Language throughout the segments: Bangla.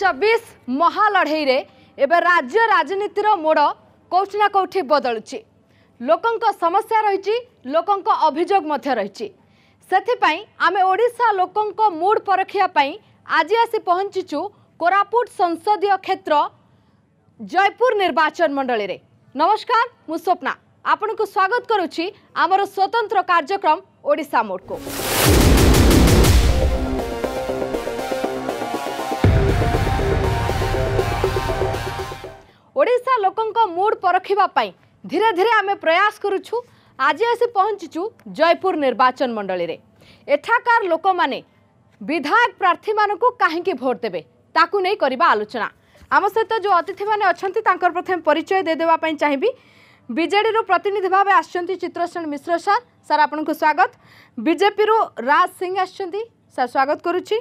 ଚବିଶ ମହାଲଢ଼େଇରେ ଏବେ ରାଜ୍ୟ ରାଜନୀତିର ମୋଡ଼ କେଉଁଠି ନା କେଉଁଠି ବଦଳୁଛି ଲୋକଙ୍କ ସମସ୍ୟା ରହିଛି ଲୋକଙ୍କ ଅଭିଯୋଗ ମଧ୍ୟ ରହିଛି ସେଥିପାଇଁ ଆମେ ଓଡ଼ିଶା ଲୋକଙ୍କ ମୁଡ୍ ପରଖିବା ପାଇଁ ଆଜି ଆସି ପହଞ୍ଚିଛୁ କୋରାପୁଟ ସଂସଦୀୟ କ୍ଷେତ୍ର ଜୟପୁର ନିର୍ବାଚନ ମଣ୍ଡଳୀରେ ନମସ୍କାର ମୁଁ ସ୍ୱପ୍ନା ଆପଣଙ୍କୁ ସ୍ୱାଗତ କରୁଛି ଆମର ସ୍ୱତନ୍ତ୍ର କାର୍ଯ୍ୟକ୍ରମ ଓଡ଼ିଶା ମୋଡ଼କୁ ଓଡ଼ିଶା ଲୋକଙ୍କ ମୁଡ୍ ପରଖିବା ପାଇଁ ଧୀରେ ଧୀରେ ଆମେ ପ୍ରୟାସ କରୁଛୁ ଆଜି ଆସି ପହଞ୍ଚିଛୁ ଜୟପୁର ନିର୍ବାଚନ ମଣ୍ଡଳୀରେ ଏଠାକାର ଲୋକମାନେ ବିଧାୟକ ପ୍ରାର୍ଥୀମାନଙ୍କୁ କାହିଁକି ଭୋଟ ଦେବେ ତାକୁ ନେଇ କରିବା ଆଲୋଚନା ଆମ ସହିତ ଯେଉଁ ଅତିଥିମାନେ ଅଛନ୍ତି ତାଙ୍କର ପ୍ରଥମେ ପରିଚୟ ଦେଇଦେବା ପାଇଁ ଚାହିଁବି ବିଜେଡ଼ିରୁ ପ୍ରତିନିଧି ଭାବେ ଆସିଛନ୍ତି ଚିତ୍ରସେନ ମିଶ୍ର ସାର୍ ସାର୍ ଆପଣଙ୍କୁ ସ୍ୱାଗତ ବିଜେପିରୁ ରାଜ ସିଂ ଆସିଛନ୍ତି ସାର୍ ସ୍ୱାଗତ କରୁଛି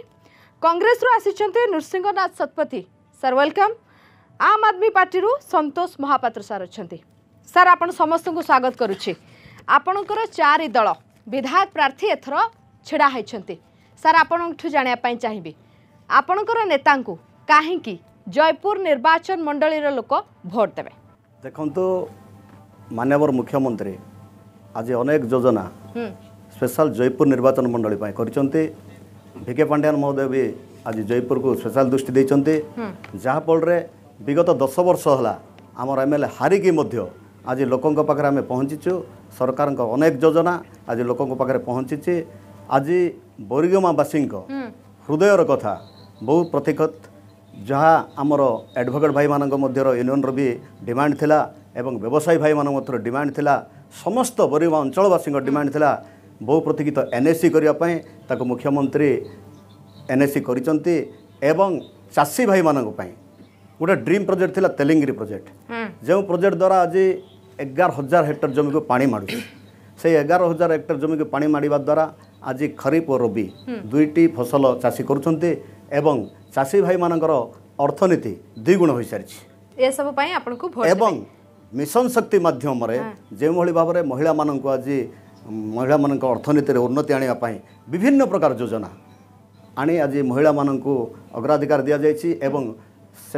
କଂଗ୍ରେସରୁ ଆସିଛନ୍ତି ନୃସିଂହନାଥ ଶତପଥୀ ସାର୍ ୱେଲକମ୍ ଆମ ଆଦମୀ ପାର୍ଟିରୁ ସନ୍ତୋଷ ମହାପାତ୍ର ସାର୍ ଅଛନ୍ତି ସାର୍ ଆପଣ ସମସ୍ତଙ୍କୁ ସ୍ୱାଗତ କରୁଛି ଆପଣଙ୍କର ଚାରି ଦଳ ବିଧାୟକ ପ୍ରାର୍ଥୀ ଏଥର ଛିଡ଼ା ହୋଇଛନ୍ତି ସାର୍ ଆପଣଙ୍କଠୁ ଜାଣିବା ପାଇଁ ଚାହିଁବି ଆପଣଙ୍କର ନେତାଙ୍କୁ କାହିଁକି ଜୟପୁର ନିର୍ବାଚନ ମଣ୍ଡଳୀର ଲୋକ ଭୋଟ ଦେବେ ଦେଖନ୍ତୁ ମାନ୍ୟବର ମୁଖ୍ୟମନ୍ତ୍ରୀ ଆଜି ଅନେକ ଯୋଜନା ସ୍ପେଶାଲ ଜୟପୁର ନିର୍ବାଚନ ମଣ୍ଡଳୀ ପାଇଁ କରିଛନ୍ତି ଭିକେ ପାଣ୍ଡିଆନ ମହୋଦୟ ବି ଆଜି ଜୟପୁରକୁ ସ୍ପେଶାଲ ଦୃଷ୍ଟି ଦେଇଛନ୍ତି ଯାହାଫଳରେ ବିଗତ ଦଶ ବର୍ଷ ହେଲା ଆମର ଏମ୍ ଏଲ୍ ଏ ହାରିକି ମଧ୍ୟ ଆଜି ଲୋକଙ୍କ ପାଖରେ ଆମେ ପହଞ୍ଚିଛୁ ସରକାରଙ୍କ ଅନେକ ଯୋଜନା ଆଜି ଲୋକଙ୍କ ପାଖରେ ପହଞ୍ଚିଛି ଆଜି ବୋରିଗମାବାସୀଙ୍କ ହୃଦୟର କଥା ବହୁ ପ୍ରତୀକ୍ଷତ ଯାହା ଆମର ଆଡ଼ଭୋକେଟ୍ ଭାଇମାନଙ୍କ ମଧ୍ୟର ୟୁନିୟନ୍ର ବି ଡିମାଣ୍ଡ ଥିଲା ଏବଂ ବ୍ୟବସାୟୀ ଭାଇମାନଙ୍କ ମଧ୍ୟର ଡିମାଣ୍ଡ ଥିଲା ସମସ୍ତ ବୋରିଗମା ଅଞ୍ଚଳବାସୀଙ୍କ ଡିମାଣ୍ଡ ଥିଲା ବହୁ ପ୍ରତୀକ୍ଷିତ ଏନ୍ଏସି କରିବା ପାଇଁ ତାକୁ ମୁଖ୍ୟମନ୍ତ୍ରୀ ଏନ୍ଏସି କରିଛନ୍ତି ଏବଂ ଚାଷୀ ଭାଇମାନଙ୍କ ପାଇଁ ଗୋଟେ ଡ୍ରିମ୍ ପ୍ରୋଜେକ୍ଟ ଥିଲା ତେଲିଙ୍ଗିରି ପ୍ରୋଜେକ୍ଟ ଯେଉଁ ପ୍ରୋଜେକ୍ଟ ଦ୍ୱାରା ଆଜି ଏଗାର ହଜାର ହେକ୍ଟର ଜମିକୁ ପାଣି ମାଡ଼ୁଛି ସେଇ ଏଗାର ହଜାର ହେକ୍ଟର ଜମିକୁ ପାଣି ମାଡ଼ିବା ଦ୍ୱାରା ଆଜି ଖରିଫ ଓ ରବି ଦୁଇଟି ଫସଲ ଚାଷୀ କରୁଛନ୍ତି ଏବଂ ଚାଷୀ ଭାଇମାନଙ୍କର ଅର୍ଥନୀତି ଦ୍ୱିଗୁଣ ହୋଇସାରିଛି ଏସବୁ ପାଇଁ ଆପଣଙ୍କୁ ଏବଂ ମିଶନ ଶକ୍ତି ମାଧ୍ୟମରେ ଯେଉଁଭଳି ଭାବରେ ମହିଳାମାନଙ୍କୁ ଆଜି ମହିଳାମାନଙ୍କ ଅର୍ଥନୀତିରେ ଉନ୍ନତି ଆଣିବା ପାଇଁ ବିଭିନ୍ନ ପ୍ରକାର ଯୋଜନା ଆଣି ଆଜି ମହିଳାମାନଙ୍କୁ ଅଗ୍ରାଧିକାର ଦିଆଯାଇଛି ଏବଂ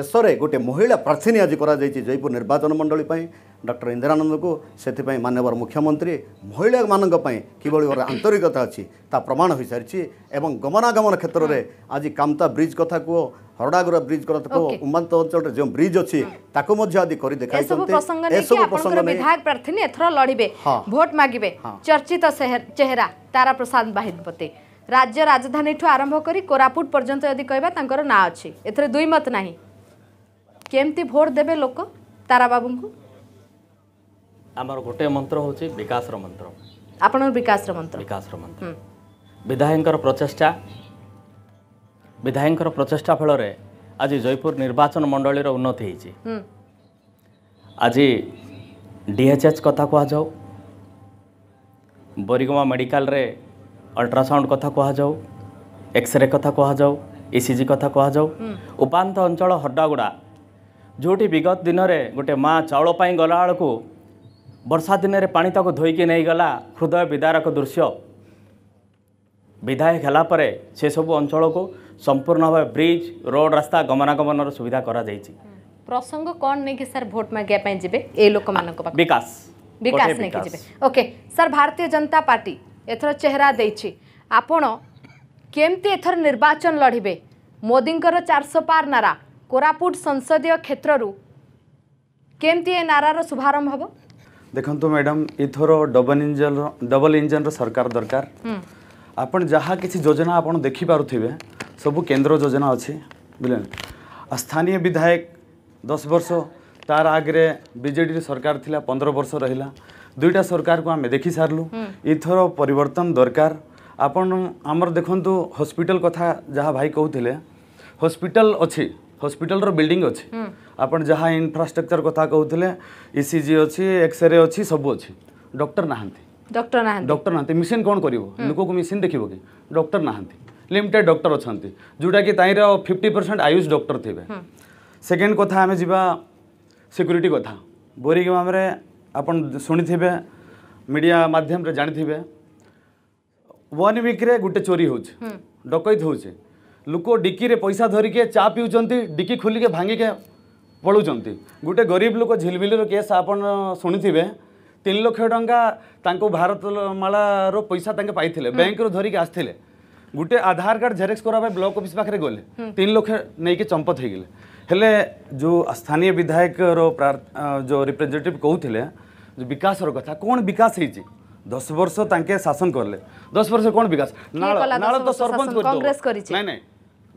ଶେଷରେ ଗୋଟିଏ ମହିଳା ପ୍ରାର୍ଥିନୀ ଆଜି କରାଯାଇଛି ଜୟପୁର ନିର୍ବାଚନ ମଣ୍ଡଳୀ ପାଇଁ ଡକ୍ଟର ଇନ୍ଦିରାନନ୍ଦଙ୍କୁ ସେଥିପାଇଁ ମାନ୍ୟବର ମୁଖ୍ୟମନ୍ତ୍ରୀ ମହିଳାମାନଙ୍କ ପାଇଁ କିଭଳି ଭାବରେ ଆନ୍ତରିକତା ଅଛି ତା ପ୍ରମାଣ ହୋଇସାରିଛି ଏବଂ ଗମନାଗମନ କ୍ଷେତ୍ରରେ ଆଜି କାମତା ବ୍ରିଜ୍ କଥା କୁହ ହରଡ଼ାଗୁରା ବ୍ରିଜ୍ କଥା କୁହ ଉମାନ୍ତ ଅଞ୍ଚଳରେ ଯେଉଁ ବ୍ରିଜ୍ ଅଛି ତାକୁ ମଧ୍ୟ ଆଜି କରି ଦେଖାଇଛନ୍ତି ଏସବୁ ପ୍ରସଙ୍ଗ ବିଧାୟକ ପ୍ରାର୍ଥିନୀ ଏଥର ଲଢ଼ିବେ ଭୋଟ ମାଗିବେ ଚର୍ଚ୍ଚିତ ଚେହେରା ତାରା ପ୍ରସାଦ ବାହିଦପତି ରାଜ୍ୟ ରାଜଧାନୀଠୁ ଆରମ୍ଭ କରି କୋରାପୁଟ ପର୍ଯ୍ୟନ୍ତ ଯଦି କହିବା ତାଙ୍କର ନାଁ ଅଛି ଏଥିରେ ଦୁଇ ମତ ନାହିଁ কেমতি ভোট দেবে লোক তারাবাবুঙ্কু আমার গোটে মন্ত্র হচ্ছে বিকাশর মন্ত্র আপনার বিকাশর মন্ত্র বিকাশর মন্ত্র বিধায়ক প্রচেষ্টা বিধায়কর প্রচেষ্টা ফলরে আজ জয়পুর নির্বাচন মন্ডলীর উন্নতি হয়েছে আজ ডিএচএচ কথা কুহযাও বরিগমা মেডিকাল অল্ট্রাসাউন্ড কথা কুহযাও এক্সরে কথা কুহযাও ইসিজি কথা কুহযাও উপান্ত অঞ্চল হড্ডাগুড়া ଯେଉଁଠି ବିଗତ ଦିନରେ ଗୋଟେ ମାଆ ଚାଉଳ ପାଇଁ ଗଲାବେଳକୁ ବର୍ଷା ଦିନରେ ପାଣି ତାକୁ ଧୋଇକି ନେଇଗଲା ହୃଦୟ ବିଦାରକ ଦୃଶ୍ୟ ବିଧାୟକ ହେଲା ପରେ ସେସବୁ ଅଞ୍ଚଳକୁ ସମ୍ପୂର୍ଣ୍ଣ ଭାବେ ବ୍ରିଜ୍ ରୋଡ଼ ରାସ୍ତା ଗମନାଗମନର ସୁବିଧା କରାଯାଇଛି ପ୍ରସଙ୍ଗ କ'ଣ ନେଇକି ସାର୍ ଭୋଟ୍ ମାଗିବା ପାଇଁ ଯିବେ ଏଇ ଲୋକମାନଙ୍କ ପାଖରେ ବିକାଶ ବିକାଶ ନେଇକି ଯିବେ ଓକେ ସାର୍ ଭାରତୀୟ ଜନତା ପାର୍ଟି ଏଥର ଚେହେରା ଦେଇଛି ଆପଣ କେମିତି ଏଥର ନିର୍ବାଚନ ଲଢ଼ିବେ ମୋଦିଙ୍କର ଚାରିଶହ ପାର ନାରା କୋରାପୁଟ ସଂସଦୀୟ କ୍ଷେତ୍ରରୁ କେମିତି ଏ ନାରାର ଶୁଭାରମ୍ଭ ହେବ ଦେଖନ୍ତୁ ମ୍ୟାଡ଼ାମ୍ ଏଥର ଡବଲ ଇଞ୍ଜିନ୍ର ଡବଲ ଇଞ୍ଜିନ୍ର ସରକାର ଦରକାର ଆପଣ ଯାହା କିଛି ଯୋଜନା ଆପଣ ଦେଖିପାରୁଥିବେ ସବୁ କେନ୍ଦ୍ର ଯୋଜନା ଅଛି ବୁଝିଲେ ସ୍ଥାନୀୟ ବିଧାୟକ ଦଶ ବର୍ଷ ତାର ଆଗରେ ବିଜେଡ଼ିର ସରକାର ଥିଲା ପନ୍ଦର ବର୍ଷ ରହିଲା ଦୁଇଟା ସରକାରକୁ ଆମେ ଦେଖିସାରିଲୁ ଏଥର ପରିବର୍ତ୍ତନ ଦରକାର ଆପଣ ଆମର ଦେଖନ୍ତୁ ହସ୍ପିଟାଲ କଥା ଯାହା ଭାଇ କହୁଥିଲେ ହସ୍ପିଟାଲ ଅଛି हस्पिटाल बिल्डिंग अच्छे आप जहाँ इनफ्रास्ट्रक्चर क्या कहते इसी जी अच्छी एक्सरे अच्छी सब अच्छी डक्टर नहांती डॉक्टर ना डक्टर ना मिशन कौन कर लोक को मिशन देखिए कि डक्टर नहांती लिमिटेड डक्टर अच्छा जोटा कि तईर फिफ्टी परसेंट आयुष डक्टर थे सेकेंड कथा आम जा सिक्यूरीटी कथा बोरिंग मामले शुणी थे मीडिया मध्यम जानते हैं वन विक्रे गोटे चोरी होकत हो, हुँ। हो लोक डिकी रे पैसा धरिके चा पिंट डिकी खोलिके भांगिके पलुं गोटे गरीब लोक झिलमिलर केस आपथे तीन लक्ष टा भारतमाला पैसा पाई बैंक रू धरिक आसते गोटे आधार कार्ड जेरेक्स करवाई ब्लक अफिस् पाखे गले तीन लक्ष नहीं चंपत होगले जो स्थानीय विधायक जो रिप्रेजेटेट कहते विकास कथा कौन विकास है दस वर्ष शासन कले दस वर्ष कौन विकास ना तो सरपंच नहीं नहीं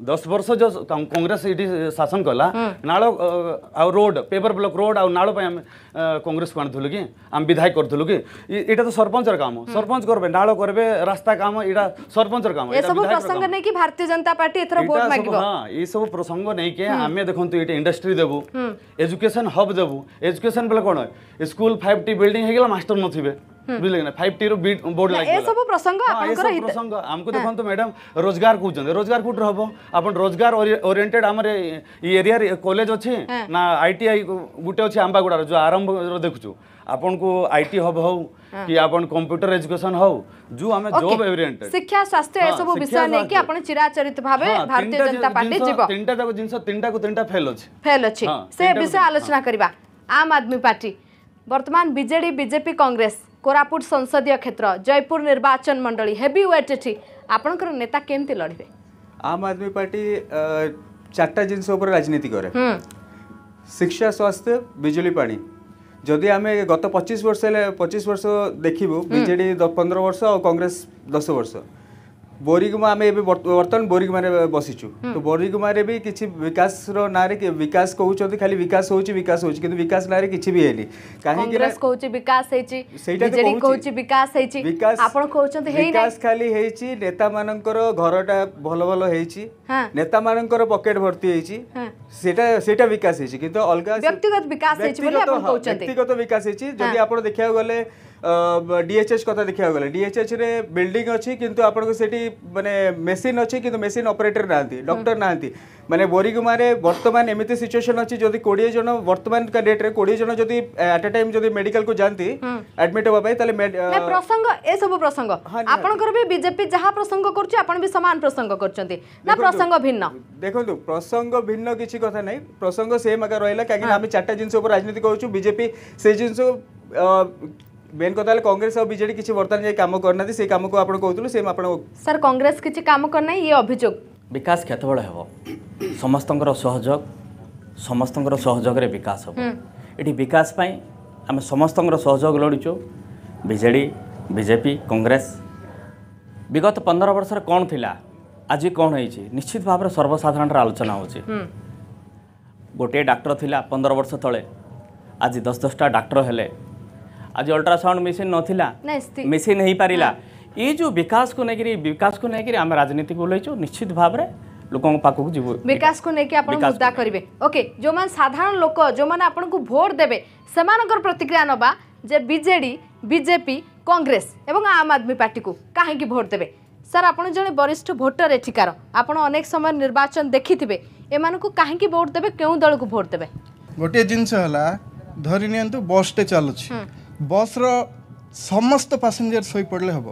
दस वर्ष जो कांग्रेस ये शासन कला हाँ। ना आ रोड पेपर ब्लॉक रोड आ नाल आम कांग्रेस को आनी कि आम विधायक करूँ कि यहाँ तो हाँ। सरपंच कम सरपंच करेंगे ना करेंगे रास्ता कम यहाँ सरपंच कम प्रसंग नहीं कि भारतीय जनता पार्टी हाँ ये सब प्रसंग नहीं हाँ। कि आम देखंतु ये इंडस्ट्री देबु एजुकेशन हब देबु एजुकेशन बोले कौन स्कूल फाइव टी बिल्डिंग होगा मास्टर नए ବୁଝିଲେ ନା फाइव टी ବିଟ୍ ବୋର୍ଡ ଲାଗି ଏସବୁ ପ୍ରସଙ୍ଗ ପ୍ରସଙ୍ଗ ଆମକୁ ଦେଖନ୍ତୁ ମ୍ୟାଡ଼ାମ୍ ରୋଜଗାର କହୁଛନ୍ତି रोजगार କୋଉଠି ହବ ଆପଣ ରୋଜଗାର ଓରିଏଣ୍ଟେଡ୍ ଆମର ଏ ଏରିଆରେ କଲେଜ ଅଛି ନା ଆଇ ଟି ଆଇ ଗୋଟେ ଅଛି ଆମ୍ବାଗୁଡ଼ାର ଯେଉଁ ଆରମ୍ଭ ଦେଖୁଛୁ आई टी हब हो कि आपन कंप्यूटर एजुकेशन हो जो हमें जॉब ओरिएंटेड शिक्षा स्वास्थ्य ए सब विषय नै कि आपन चिराचरित भाबे भारतीय जनता पार्टी जीव तीनटा जको जिंस तीनटा को तीनटा फेल अछि फेल अछि से विषय आलोचना करबा आम आदमी पार्टी वर्तमान बीजेडी बीजेपी कांग्रेस କୋରାପୁଟ ସଂସଦୀୟ କ୍ଷେତ୍ର ଜୟପୁର ନିର୍ବାଚନ ମଣ୍ଡଳୀ ହେଭି ୱେଟ୍ ଏଠି ଆପଣଙ୍କର ନେତା କେମିତି ଲଢ଼ିବେ ଆମ୍ ଆଦମୀ ପାର୍ଟି ଚାରିଟା ଜିନିଷ ଉପରେ ରାଜନୀତି କରେ ଶିକ୍ଷା ସ୍ୱାସ୍ଥ୍ୟ ବିଜୁଳି ପାଣି ଯଦି ଆମେ ଗତ ପଚିଶ ବର୍ଷ ହେଲେ ପଚିଶ ବର୍ଷ ଦେଖିବୁ ବିଜେଡ଼ି ପନ୍ଦର ବର୍ଷ ଆଉ କଂଗ୍ରେସ ଦଶ ବର୍ଷ ବୋରିଗୁମା ଆମେ ଏବେ ବର୍ତ୍ତମାନ ବୋରିଗୁମାରେ ବସିଛୁ ତ ବୋରିଗୁମାରେ ବି କିଛି ବିକାଶର ନାଁରେ ବିକାଶ କହୁଛନ୍ତି ଖାଲି ବିକାଶ ହେଉଛି ବିକାଶ ହେଉଛି କିନ୍ତୁ ବିକାଶ ନାଁରେ କିଛି ବି ହେଇନି କାହିଁକି କହୁଛି ବିକାଶ ହେଇଛି ସେଇଟା କହୁଛି ବିକାଶ ହେଇଛି ଆପଣ କହୁଛନ୍ତି ବିକାଶ ଖାଲି ହେଇଛି ନେତାମାନଙ୍କର ଘରଟା ଭଲ ଭଲ ହେଇଛି ନେତାମାନଙ୍କର ପକେଟ୍ ଭର୍ତ୍ତି ହେଇଛି ସେଟା ସେଟା ବିକାଶ ହେଇଛି କିନ୍ତୁ ଅଲଗା ବ୍ୟକ୍ତିଗତ ବିକାଶ ହେଇଛି ବୋଲି ଆପଣ କହୁଛନ୍ତି ବ୍ୟକ୍ତିଗତ ବିକାଶ ହେଇଛି ଯଦି ଆପଣ ଦେଖିବାକୁ ଗଲେ डीएचएच कथा देखा गल डीएचएच रे बिल्डिंग अच्छी किंतु आप मानने मेसीन अच्छे किंतु मेसीन अपरेटर ना डॉक्टर ना मैंने बोरीगुमा बर्तमान एमती सिचुएसन अच्छी जो कोड़े जन बर्तमान का डेट रे कोड़े जन जब एट ए टाइम जो मेडिकल जाती एडमिट हाँ तेल प्रसंग ए सब प्रसंग आपंकर भी बजेपी जहाँ प्रसंग कर सामान प्रसंग कर प्रसंग भिन्न देखो प्रसंग भिन्न किसी कथ ना प्रसंग सेम आगे रहा कहीं चार्टा जिन राजनीति कहूँ से जिन মেন কথা হলে কংগ্রেস আর বিজেডি কিছু বর্তমানে যাই কাম করে না সেই কামকু আপনার কৌলু সেই আপনার স্যার কংগ্রেস কিছু কাম করে না ইয়ে অভিযোগ বিকাশ কেতবেল হব সমস্তঙ্কর সহযোগ সমস্তঙ্কর সহযোগরে বিকাশ হব এটি বিকাশ পাই আমি সমস্তঙ্কর সহযোগ লড়ুছু বিজেডি বিজেপি কংগ্রেস বিগত পনেরো বর্ষের কণ লা আজ কণ হয়েছে নিশ্চিত ভাবে সর্বসাধারণের আলোচনা হচ্ছে গোটিয়ে ডাক্তার লা পনেরো বর্ষ তলে আজ দশ দশটা ডাক্তার হলে आज अल्ट्रासाउंड मेसीन नाला मेसीन हो पारा ये जो विकास को लेकर विकास को लेकर आम राजनीति को ओल्लू निश्चित भाव में ଲୋକଙ୍କ ପାଖକୁ ଯିବୁ ବିକାଶକୁ ନେଇକି ଆପଣ ମୁଦ୍ଦା କରିବେ ଓକେ ଯେଉଁମାନେ ସାଧାରଣ ଲୋକ ଯେଉଁମାନେ ଆପଣଙ୍କୁ ଭୋଟ ଦେବେ ସେମାନଙ୍କର ପ୍ରତିକ୍ରିୟା ନେବା ଯେ ବିଜେଡ଼ି ବିଜେପି କଂଗ୍ରେସ ଏବଂ ଆମ୍ ଆଦମୀ ପାର୍ଟିକୁ କାହିଁକି ଭୋଟ ଦେବେ ସାର୍ ଆପଣ ଜଣେ ବରିଷ୍ଠ ଭୋଟର ଏଠିକାର ଆପଣ ଅନେକ ସମୟ ନିର୍ବାଚନ ଦେଖିଥିବେ ଏମାନଙ୍କୁ କାହିଁକି ଭୋଟ ଦେବେ କେଉଁ ଦଳକୁ ଭୋଟ ଦେବେ ଗୋଟିଏ ଜିନିଷ ହେଲା ଧରି ନିଅନ୍ତୁ ବସ୍ଟେ ଚାଲୁଛି ବସ୍ର ସମସ୍ତ ପାସେଞ୍ଜର ଶୋଇପଡ଼ିଲେ ହେବ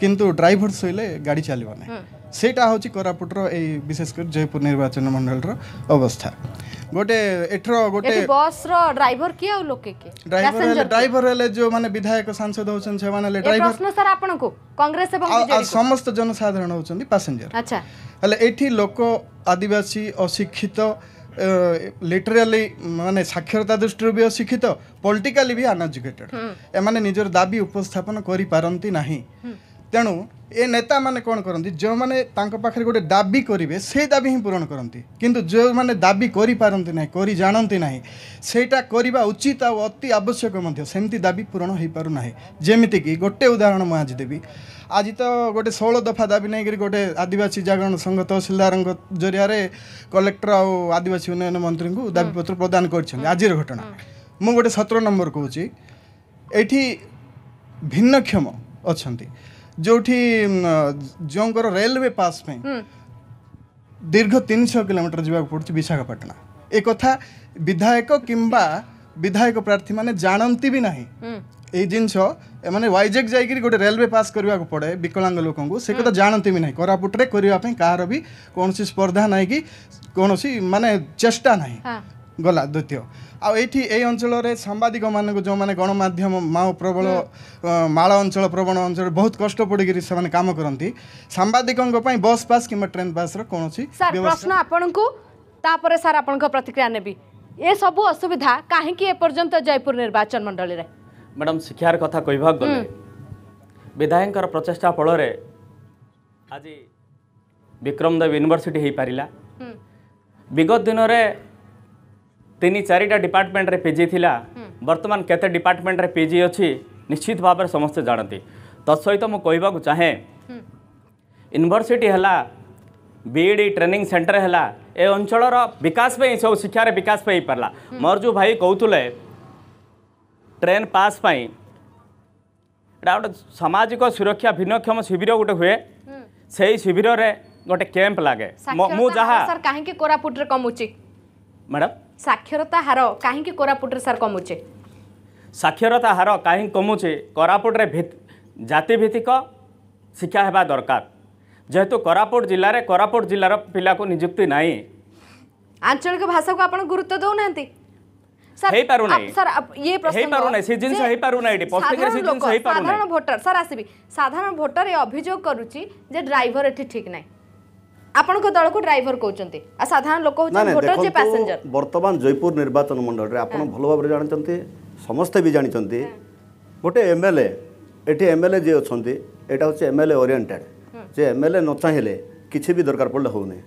କିନ୍ତୁ ଡ୍ରାଇଭର ଶୋଇଲେ ଗାଡ଼ି ଚାଲିବ ନାହିଁ ସେଇଟା ହେଉଛି କୋରାପୁଟର ଏଇ ବିଶେଷ କରି ଜୟପୁର ନିର୍ବାଚନ ମଣ୍ଡଳୀର ଅବସ୍ଥା ଗୋଟେ ଏଠର ଗୋଟେ ବସ୍ର ଡ୍ରାଇଭର କିଏ ଆଉ ଲୋକେ କିଏ ଡ୍ରାଇଭର ହେଲେ ଡ୍ରାଇଭର ହେଲେ ଯେଉଁମାନେ ବିଧାୟକ ସାଂସଦ ହେଉଛନ୍ତି ସେମାନେ ହେଲେ ଡ୍ରାଇଭର ପ୍ରଶ୍ନ ସାର୍ ଆପଣଙ୍କୁ କଂଗ୍ରେସ ଏବଂ ଆଉ ସମସ୍ତ ଜନସାଧାରଣ ହେଉଛନ୍ତି ପାସେଞ୍ଜର ଆଚ୍ଛା ହେଲେ ଏଠି ଲୋକ ଆଦିବାସୀ ଅଶିକ୍ଷିତ লিটারালি মানে সাক্ষরতা দৃষ্টির বি অশিক্ষিত পলিটিকালি বি আনএজুকেটেড এমানে নিজের দাবি উপস্থাপন করে পারন্তি না তেণু ଏ ନେତାମାନେ କ'ଣ କରନ୍ତି ଯେଉଁମାନେ ତାଙ୍କ ପାଖରେ ଗୋଟେ ଦାବି କରିବେ ସେଇ ଦାବି ହିଁ ପୂରଣ କରନ୍ତି କିନ୍ତୁ ଯେଉଁମାନେ ଦାବି କରିପାରନ୍ତି ନାହିଁ କରି ଜାଣନ୍ତି ନାହିଁ ସେଇଟା କରିବା ଉଚିତ ଆଉ ଅତି ଆବଶ୍ୟକ ମଧ୍ୟ ସେମିତି ଦାବି ପୂରଣ ହୋଇପାରୁନାହିଁ ଯେମିତିକି ଗୋଟେ ଉଦାହରଣ ମୁଁ ଆଜି ଦେବି ଆଜି ତ ଗୋଟେ ଷୋହଳ ଦଫା ଦାବି ନେଇକରି ଗୋଟେ ଆଦିବାସୀ ଜାଗରଣ ସଂଘ ତହସିଲଦାରଙ୍କ ଜରିଆରେ କଲେକ୍ଟର ଆଉ ଆଦିବାସୀ ଉନ୍ନୟନ ମନ୍ତ୍ରୀଙ୍କୁ ଦାବିପତ୍ର ପ୍ରଦାନ କରିଛନ୍ତି ଆଜିର ଘଟଣା ମୁଁ ଗୋଟେ ସତର ନମ୍ବର କହୁଛି ଏଇଠି ଭିନ୍ନକ୍ଷମ ଅଛନ୍ତି ଯୋଉଠି ଝିଅଙ୍କର ରେଲୱେ ପାସ୍ ପାଇଁ ଦୀର୍ଘ ତିନିଶହ କିଲୋମିଟର ଯିବାକୁ ପଡ଼ୁଛି ବିଶାଖାପାଟଣା ଏ କଥା ବିଧାୟକ କିମ୍ବା ବିଧାୟକ ପ୍ରାର୍ଥୀମାନେ ଜାଣନ୍ତି ବି ନାହିଁ ଏଇ ଜିନିଷ ଏମାନେ ୱାଇଜେକ୍ ଯାଇକିରି ଗୋଟେ ରେଲୱେ ପାସ୍ କରିବାକୁ ପଡ଼େ ବିକଳାଙ୍ଗ ଲୋକଙ୍କୁ ସେ କଥା ଜାଣନ୍ତି ବି ନାହିଁ କୋରାପୁଟରେ କରିବା ପାଇଁ କାହାର ବି କୌଣସି ସ୍ପର୍ଦ୍ଧା ନାହିଁ କି କୌଣସି ମାନେ ଚେଷ୍ଟା ନାହିଁ ଗଲା ଦ୍ୱିତୀୟ ଆଉ ଏଇଠି ଏଇ ଅଞ୍ଚଳରେ ସାମ୍ବାଦିକମାନଙ୍କୁ ଯେଉଁମାନେ ଗଣମାଧ୍ୟମ ମାଓ ପ୍ରବଳ ମାଳ ଅଞ୍ଚଳ ପ୍ରବଣ ଅଞ୍ଚଳରେ ବହୁତ କଷ୍ଟ ପଡ଼ିକିରି ସେମାନେ କାମ କରନ୍ତି ସାମ୍ବାଦିକଙ୍କ ପାଇଁ ବସ୍ ପାସ୍ କିମ୍ବା ଟ୍ରେନ୍ ପାସ୍ର କୌଣସି ପ୍ରଶ୍ନ ଆପଣଙ୍କୁ ତାପରେ ସାର୍ ଆପଣଙ୍କ ପ୍ରତିକ୍ରିୟା ନେବି ଏସବୁ ଅସୁବିଧା କାହିଁକି ଏପର୍ଯ୍ୟନ୍ତ ଜୟପୁର ନିର୍ବାଚନ ମଣ୍ଡଳୀରେ ମ୍ୟାଡ଼ାମ୍ ଶିକ୍ଷାର କଥା କହିବାକୁ ଗଲେ ବିଧାୟକଙ୍କର ପ୍ରଚେଷ୍ଟା ଫଳରେ ଆଜି ବିକ୍ରମ ଦେବ ୟୁନିଭର୍ସିଟି ହୋଇପାରିଲା ବିଗତ ଦିନରେ तीन चारिटा डिपार्टमेंट रे पीजी थी बर्तमान केपार्टमेंट रे पीजी अच्छी निश्चित भाव समस्त जानते तत्सत तो मुझे कहवाक चाहे यूनिभर्सीटी है बीइड ट्रेनिंग सेन्टर है ये अंचल विकास सब शिक्षार विकास पारा मोर जो भाई कहते ट्रेन पास गोटे सामाजिक सुरक्षा भिन्नक्षम शिविर गोटे हुए से शिविर गोटे कैंप लगे मुझे मैडम সাক্ষরতা হার কাহি কোরাপুটে স্যার কমুছে সাক্ষরতা হার কাহি কমুছে কোরাপুটে জাতিভিত্তিক শিক্ষা হওয়া দরকার যেহেতু কোরাপুট জেলার কোরাপুট জেলার পিলাকে নিযুক্তি নাই আঞ্চলিক ভাষাকে আপনার গুরুত্ব দেউ না সাধারণ ভোটার স্যার আসবি সাধারণ ভোটার এ অভিযোগ করুচি যে ড্রাইভর এটি ঠিক নাই ଆପଣଙ୍କ ଦଳକୁ ଡ୍ରାଇଭର କହୁଛନ୍ତି ଆଉ ସାଧାରଣ ଲୋକ ହେଉଛନ୍ତି ଭୋଟର ଯେ ପାସେଞ୍ଜର ବର୍ତ୍ତମାନ ଜୟପୁର ନିର୍ବାଚନ ମଣ୍ଡଳରେ ଆପଣ ଭଲ ଭାବରେ ଜାଣିଛନ୍ତି ସମସ୍ତେ ବି ଜାଣିଛନ୍ତି ଗୋଟେ ଏମ୍ଏଲ୍ଏ ଏଠି ଏମ୍ଏଲ୍ଏ ଯିଏ ଅଛନ୍ତି ଏଇଟା ହେଉଛି ଏମ୍ଏଲ୍ଏ ଓରିଏଣ୍ଟେଡ୍ ଯେ ଏମ୍ଏଲ୍ଏ ନ ଚାହିଁଲେ କିଛି ବି ଦରକାର ପଡ଼ିଲେ ହେଉନି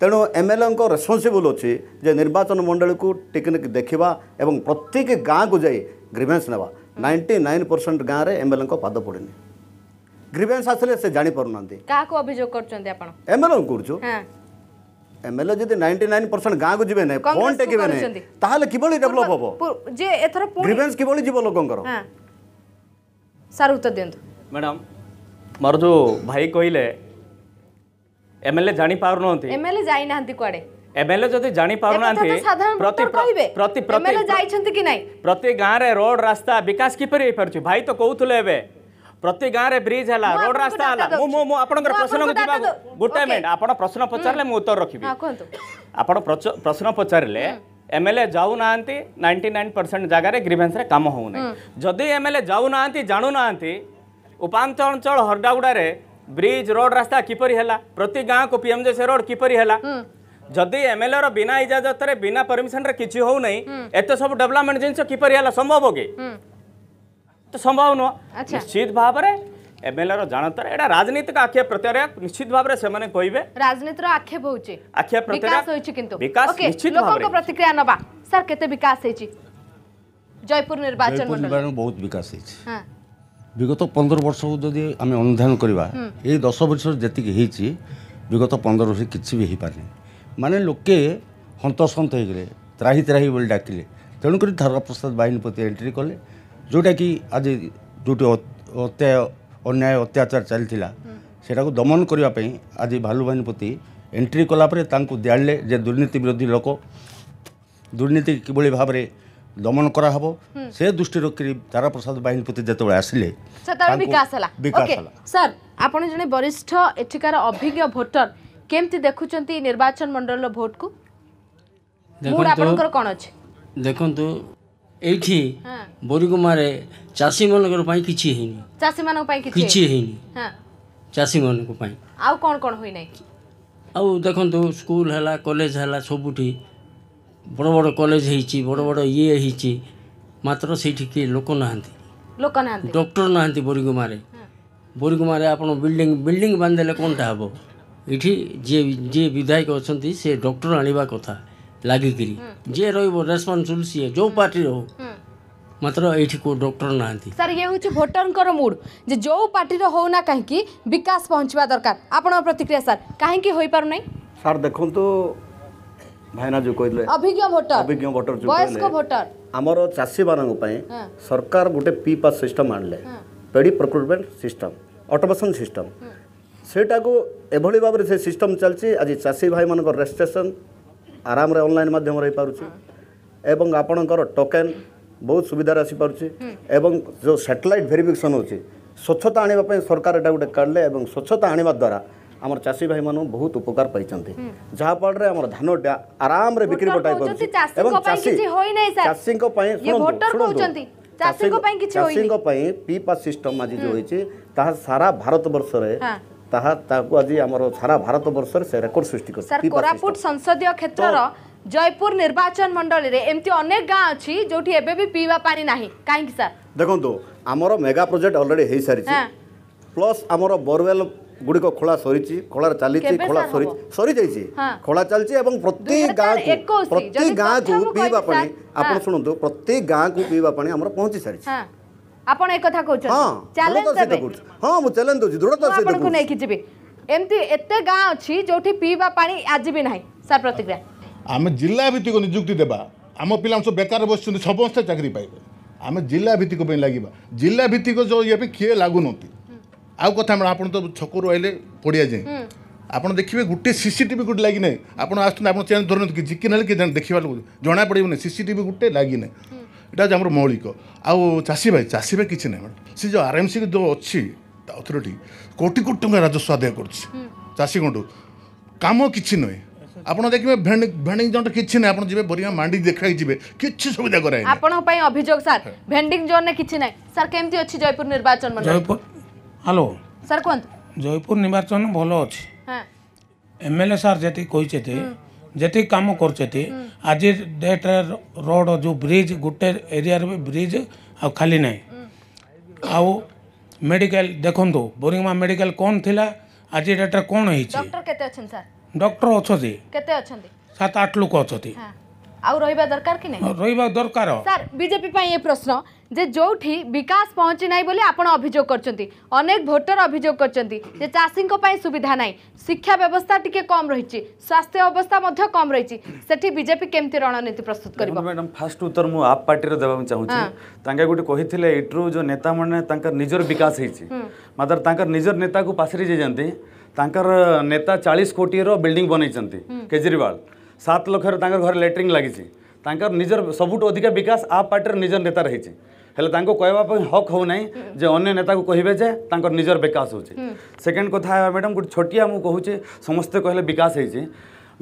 ତେଣୁ ଏମ୍ଏଲ୍ଏଙ୍କ ରେସ୍ପନ୍ସିବୁଲ୍ ଅଛି ଯେ ନିର୍ବାଚନ ମଣ୍ଡଳୀକୁ ଟିକିନିକି ଦେଖିବା ଏବଂ ପ୍ରତ୍ୟେକ ଗାଁକୁ ଯାଇ ଗ୍ରିଭେନ୍ସ ନେବା ନାଇଣ୍ଟି ନାଇନ୍ ପରସେଣ୍ଟ ଗାଁରେ ଏମ୍ଏଲ୍ଏଙ୍କ ପାଦ ପଡ଼ିନି ଗ୍ରିଭେନ୍ସ ଆସିଲେ ସେ ଜାଣିପାରୁନାହାନ୍ତି କାହାକୁ ଅଭିଯୋଗ କରୁଛନ୍ତି ଆପଣ ଏମଏଲଏଙ୍କୁ କରୁଛୁ এমএলএ যদি 99% গাঁকু যাবে না ফোন টেকিবে না তাহলে কিভাবে ডেভেলপ হবো যে এথর গ্রিভেন্স কিভাবে যাব লোকঙ্কর হ্যাঁ স্যার উত্তর দিন ম্যাডাম মোর যে ভাই কইলে এমএলএ জানি পারু নহতি এমএলএ যাই নাহান্তি কোয়াড়ে এমএলএ যদি জানি পারু নাহান্তি প্রতি প্রতি প্রতি এমএলএ যাইছন্তি কি নাই প্রতি গাঁরে রোড রাস্তা বিকাশ কিপরি হই পারছি ভাই তো কহুতলে এবে প্রতি গাঁরে ব্রিজ হল রোড রাস্তা হল মু আপনার প্রশ্ন গোটে মিনিট আপনার প্রশ্ন পচারে মু উত্তর রাখবি আপনার প্রশ্ন পচারে এমএলএ যাও না নাইনটি নাইন পরসেন্ট জায়গায় গ্রিভেন্সরে কাম হো না যদি এমএলএ যাও না জাণু না উপাঞ্চল হরডাগুড়ে ব্রিজ রোড রাস্তা কিপরি হল প্রতি গাঁ কু পিএমজেসি রোড কিপরি হল যদি এমএলএ র বিনা ইজাজতরে বিনা পরমিশন রে কিছু হো নাই এত সব ডেভেলপমেন্ট জিনিস কিপরি হল সম্ভব কি তো সম্ভব নয় আচ্ছা। নিশ্চিত ভাবে এমএলএ র জাণতর এটা রাজনৈতিক আক্ষেপ প্রত্যারয় নিশ্চিত ভাবে সেমানে কইবে রাজনীতির আক্ষেপ হচ্ছে আক্ষেপ প্রত্যারয় বিকাশ হইছে কিন্তু বিকাশ নিশ্চিত ভাবে লোকক প্রতিক্রিয়া নবা স্যার কেতে বিকাশ হইছে জয়পুর নির্বাচন মন্ডল বহুত বিকাশ হইছে হ্যাঁ বিগত পনেরো বর্ষକୁ যদি ଆମେ ଅନୁଧ୍ୟାନ କରିବା ଏଇ ଦଶ ବର୍ଷରେ ଯେତିକି ହେଇଛି ବିଗତ ପନ୍ଦର ବର୍ଷ କିଛି ବି ହେଇପାରିନି ମାନେ ଲୋକେ ହନ୍ତସନ୍ତ ହେଇଗଲେ ତ୍ରାହି ତ୍ରାହି ବୋଲି ଡାକିଲେ ତେଣୁକରି ଧରପ୍ରସାଦ ବାହିନୀ ପ୍ରତି ଏଣ୍ଟ୍ରି କଲେ ଯେଉଁଟାକି ଆଜି ଯେଉଁଠି ଅତ୍ୟାୟ ଅନ୍ୟାୟ ଅତ୍ୟାଚାର ଚାଲିଥିଲା ସେଟାକୁ ଦମନ କରିବା ପାଇଁ ଆଜି ଭାଲୁବାହିନୀ ପ୍ରତି ଏଣ୍ଟ୍ରି କଲାପରେ ତାଙ୍କୁ ଜାଣିଲେ ଯେ ଦୁର୍ନୀତି ବିରୋଧୀ ଲୋକ ଦୁର୍ନୀତି କିଭଳି ଭାବରେ ଦମନ କରାହବ ସେ ଦୃଷ୍ଟିରୁ ତାରାପ୍ରସାଦ ବାହିନୀ ପ୍ରତି ଯେତେବେଳେ ଆସିଲେ ବିକାଶ ହେଲା ସାର୍ ଆପଣ ଜଣେ ବରିଷ୍ଠ ଏଠିକାର ଅଭିଜ୍ଞ ଭୋଟର କେମିତି ଦେଖୁଛନ୍ତି ନିର୍ବାଚନ ମଣ୍ଡଳୀର ଭୋଟକୁ ଆପଣଙ୍କର କ'ଣ ଅଛି ଦେଖନ୍ତୁ ଏଇଠି ବରିଗୁମାରେ ଚାଷୀମାନଙ୍କ ପାଇଁ କିଛି ହେଇନି ଚାଷୀମାନଙ୍କ ପାଇଁ କିଛି ହେଇନି ଚାଷୀମାନଙ୍କ ପାଇଁ ଆଉ କ'ଣ କ'ଣ ହୋଇନାହିଁ ଆଉ ଦେଖନ୍ତୁ ସ୍କୁଲ ହେଲା କଲେଜ ହେଲା ସବୁଠି ବଡ଼ ବଡ଼ କଲେଜ ହେଇଛି ବଡ଼ ବଡ଼ ଇଏ ହେଇଛି ମାତ୍ର ସେଇଠି କିଏ ଲୋକ ନାହାନ୍ତି ଲୋକ ନାହାନ୍ତି ଡକ୍ଟର ନାହାନ୍ତି ବୋରିଗୁମାରେ ବୋରିଗୁମାରେ ଆପଣ ବିଲ୍ଡିଂ ବିଲ୍ଡିଂ ବାନ୍ଧିଦେଲେ କ'ଣଟା ହେବ ଏଠି ଯିଏ ଯିଏ ବିଧାୟକ ଅଛନ୍ତି ସେ ଡକ୍ଟର ଆଣିବା କଥା ଲାଗିକିରି ଯିଏ ରହିବ ରେସ୍ପନ୍ସିବୁଲ୍ ସିଏ ଯେଉଁ ପାର୍ଟିର ହଉ ମାତ୍ର ଏଇଠିକୁ ଡକ୍ଟର ନାହାନ୍ତି ସାର୍ ଇଏ ହେଉଛି ଭୋଟରଙ୍କର ମୁଡ୍ ଯେ ଯେଉଁ ପାର୍ଟିର ହେଉନା କାହିଁକି ବିକାଶ ପହଞ୍ଚିବା ଦରକାର ଆପଣଙ୍କ ପ୍ରତିକ୍ରିୟା ସାର୍ କାହିଁକି ହୋଇପାରୁନାହିଁ ସାର୍ ଦେଖନ୍ତୁ ଭାଇନା ଯେଉଁ କହିଲେ ଅଭିଜ୍ଞ ଭୋଟର ଅଭିଜ୍ଞ ଭୋଟର ବୟସ୍କ ଭୋଟର ଆମର ଚାଷୀମାନଙ୍କ ପାଇଁ ସରକାର ଗୋଟେ ପି ପାସ୍ ସିଷ୍ଟମ୍ ଆଣିଲେ ପେଡ଼ି ପ୍ରକ୍ରୁଟମେଣ୍ଟ ସିଷ୍ଟମ୍ ଅଟୋମେସନ୍ ସିଷ୍ଟମ୍ ସେଇଟାକୁ ଏଭଳି ଭାବରେ ସେ ସିଷ୍ଟମ୍ ଚାଲିଛି ଆଜି ଚାଷୀ ଭାଇମାନଙ୍କର ରେଜିଷ୍ଟ୍ରେସନ୍ ଆରାମରେ ଅନଲାଇନ୍ ମାଧ୍ୟମରେ ହେଇପାରୁଛି ଏବଂ ଆପଣଙ୍କର ଟୋକେନ୍ ବହୁତ ସୁବିଧାରେ ଆସିପାରୁଛି ଏବଂ ଯେଉଁ ସାଟେଲାଇଟ୍ ଭେରିଫିକେସନ୍ ହେଉଛି ସ୍ୱଚ୍ଛତା ଆଣିବା ପାଇଁ ସରକାର ଏଇଟା ଗୋଟେ କାଢ଼ିଲେ ଏବଂ ସ୍ୱଚ୍ଛତା ଆଣିବା ଦ୍ୱାରା আমার চাষী ভাই মানুষ বহুত উপকার পাইছেন যাফলে আমার ধানটা আরামে বিক্রি বটাই পারছি এবং চাষী চাষী চাষী পি পাস সিস্টম আজি যে হয়েছে তাহা সারা ভারতবর্ষরে তাহা তাকে আজি আমার সারা ভারতবর্ষরে সে রেকর্ড সৃষ্টি করছে কোরাপুট সংসদীয় ক্ষেত্রর জয়পুর নির্বাচন মন্ডলীরে এমতি অনেক গাঁ অছি যেটি এবে বি পিবা পানি নাহি কাহিকি স্যার দেখন্তু আমার মেগা প্রজেক্ট অলরেডি হয়ে সারিছে প্লস আমার বরওয়েল গুড়িক খোলা সরিছি খোলা চালিছি খোলা সরিছি সরি যাইছি খোলা চালিছি এবং প্রতি গাঁ প্রতি গাঁ কু পিবা পানি আপন শুনন্তু প্রতি গাঁ কু পিবা পানি আমার পৌঁছি সারিছি আপন এই কথা কହୁଛନ୍ତି চ্যালেঞ্জ দেবে হ্যাঁ মু চ্যালেঞ্জ দউছি দৃঢ়তার সহিত আপনাকে নেকি জিবি এমতি এতে গাঁ অছি যেটি পিবা পানি আজি বি নাহি স্যার প্রতিক্রিয়া ଆମେ ଜିଲ୍ଲା ଭିତ୍ତିକ ନିଯୁକ୍ତି ଦେବା ଆମ ପିଲାମାନେ ସବୁ ବେକାର ବସିଛନ୍ତି ସମସ୍ତେ ଚାକିରି ପାଇବେ ଆମେ ଜିଲ୍ଲା ଭିତ୍ତିକ ପାଇଁ ଲାଗିବା ଜିଲ୍ଲା ଭିତ୍ତିକ ଯେଉଁ ଇଏ ପାଇଁ କିଏ ଲାଗୁନାହାନ୍ତି ଆଉ କଥା ମ୍ୟାଡ଼ାମ୍ ଆପଣ ତ ଛକରୁ ଆଇଲେ ପଡ଼ିଆ ଯାଏଁ ଆପଣ ଦେଖିବେ ଗୋଟିଏ ସିସିଟିଭି ଗୋଟେ ଲାଗିନାହିଁ ଆପଣ ଆସୁଛନ୍ତି ଆପଣ ଚେଞ୍ଜ ଧରୁନାହାନ୍ତି କି ଜିକି ନେଲେ କି ଦେଖିବା ଲୋକ ଜଣାପଡ଼ିବନି ସିସିଟିଭି ଗୋଟେ ଲାଗିନାହିଁ ଏଇଟା ହେଉଛି ଆମର ମୌଳିକ ଆଉ ଚାଷୀ ଭାଇ ଚାଷୀ ଭାଇ କିଛି ନାହିଁ ମ୍ୟାଡ଼ାମ୍ ସେ ଯେଉଁ ଆର୍ଏମ୍ସି ଯେଉଁ ଅଛି ଅଥରିଟି କୋଟି କୋଟି ଟଙ୍କା ରାଜସ୍ୱ ଆଦାୟ କରୁଛି ଚାଷୀ ଗଣ୍ଡୁ କାମ କିଛି ନୁହେଁ ଆପଣ ଦେଖିବେ ଭେଣ୍ଡିଂ ଜୋନ୍ଟା କିଛି ନାହିଁ ଆପଣ ଯିବେ ବରିମା ମାଣ୍ଡି ଦେଖାଇ ଯିବେ କିଛି ସୁବିଧା କରାଏ ଆପଣଙ୍କ ପାଇଁ ଅଭିଯୋଗ ସାର୍ ଭେଣ୍ଡିଂ ଜୋନ୍ରେ କିଛି ନାହିଁ ସାର୍ କେମିତି ଅଛି ଜୟପୁର ନିର୍ବାଚନ ଜୟପୁର ହ୍ୟାଲୋ ସାର୍ କୁହନ୍ତୁ ଜୟପୁର ନିର୍ବାଚନ ଭଲ ଅଛି ଏମ୍ଏଲ୍ଏ ସାର୍ ଯେତିକି କହିଛନ୍ତି ଯେତିକି କାମ କରୁଛନ୍ତି ଆଜି ଡେଟ୍ରେ ରୋଡ଼୍ ଯେଉଁ ବ୍ରିଜ୍ ଗୋଟେ ଏରିଆରେ ବି ବ୍ରିଜ୍ ଆଉ ଖାଲି ନାହିଁ ଆଉ ମେଡ଼ିକାଲ ଦେଖନ୍ତୁ ବୋରିଙ୍ଗମା ମେଡ଼ିକାଲ କ'ଣ ଥିଲା ଆଜି ଡେଟ୍ରେ କ'ଣ ହେଇଛି ଡକ୍ଟର କେତେ ଅଛନ୍ତି ସାର୍ ଡକ୍ଟର ଅଛନ୍ତି କେତେ ଅଛନ୍ତି ସାତ ଆଠ ଲୋକ ଅଛନ୍ତି ଆଉ ରହିବା ଦରକାର କି ନାହିଁ ରହିବା ଦରକାର ସାର୍ ବିଜେପି ପାଇଁ ଏ ପ୍ରଶ୍ନ ଯେ ଯେଉଁଠି ବିକାଶ ପହଞ୍ଚି ନାହିଁ ବୋଲି ଆପଣ ଅଭିଯୋଗ କରିଛନ୍ତି ଅନେକ ଭୋଟର ଅଭିଯୋଗ କରିଛନ୍ତି ଯେ ଚାଷୀଙ୍କ ପାଇଁ ସୁବିଧା ନାହିଁ ଶିକ୍ଷା ବ୍ୟବସ୍ଥା ଟିକେ କମ୍ ରହିଛି ସ୍ୱାସ୍ଥ୍ୟ ଅବସ୍ଥା ମଧ୍ୟ କମ୍ ରହିଛି ସେଠି ବିଜେପି କେମିତି ରଣନୀତି ପ୍ରସ୍ତୁତ କରିବ ମ୍ୟାଡ଼ାମ ଫାଷ୍ଟ ଉତ୍ତର ମୁଁ ଆପ୍ ପାର୍ଟିର ଦେବାକୁ ଚାହୁଁଛି ତାଙ୍କେ ଗୋଟେ କହିଥିଲେ ଏଠୁ ଯେଉଁ ନେତାମାନେ ତାଙ୍କର ନିଜର ବିକାଶ ହେଇଛି ମାତ୍ର ତାଙ୍କର ନିଜର ନେତାକୁ ପାଶରେ ଯାଇଛନ୍ତି ତାଙ୍କର ନେତା ଚାଳିଶ କୋଟିର ବିଲ୍ଡିଂ ବନେଇଛନ୍ତି କେଜରିୱାଲ ସାତ ଲକ୍ଷର ତାଙ୍କର ଘରେ ଲାଟ୍ରିନ୍ ଲାଗିଛି ତାଙ୍କର ନିଜର ସବୁଠୁ ଅଧିକା ବିକାଶ ଆ ପାର୍ଟିର ନିଜର ନେତା ରହିଛି ହେଲେ ତାଙ୍କୁ କହିବା ପାଇଁ ହକ୍ ହେଉନାହିଁ ଯେ ଅନ୍ୟ ନେତାକୁ କହିବେ ଯେ ତାଙ୍କର ନିଜର ବିକାଶ ହେଉଛି ସେକେଣ୍ଡ କଥା ହେବା ମ୍ୟାଡ଼ାମ୍ ଗୋଟେ ଛୋଟିଆ ମୁଁ କହୁଛି ସମସ୍ତେ କହିଲେ ବିକାଶ ହେଇଛି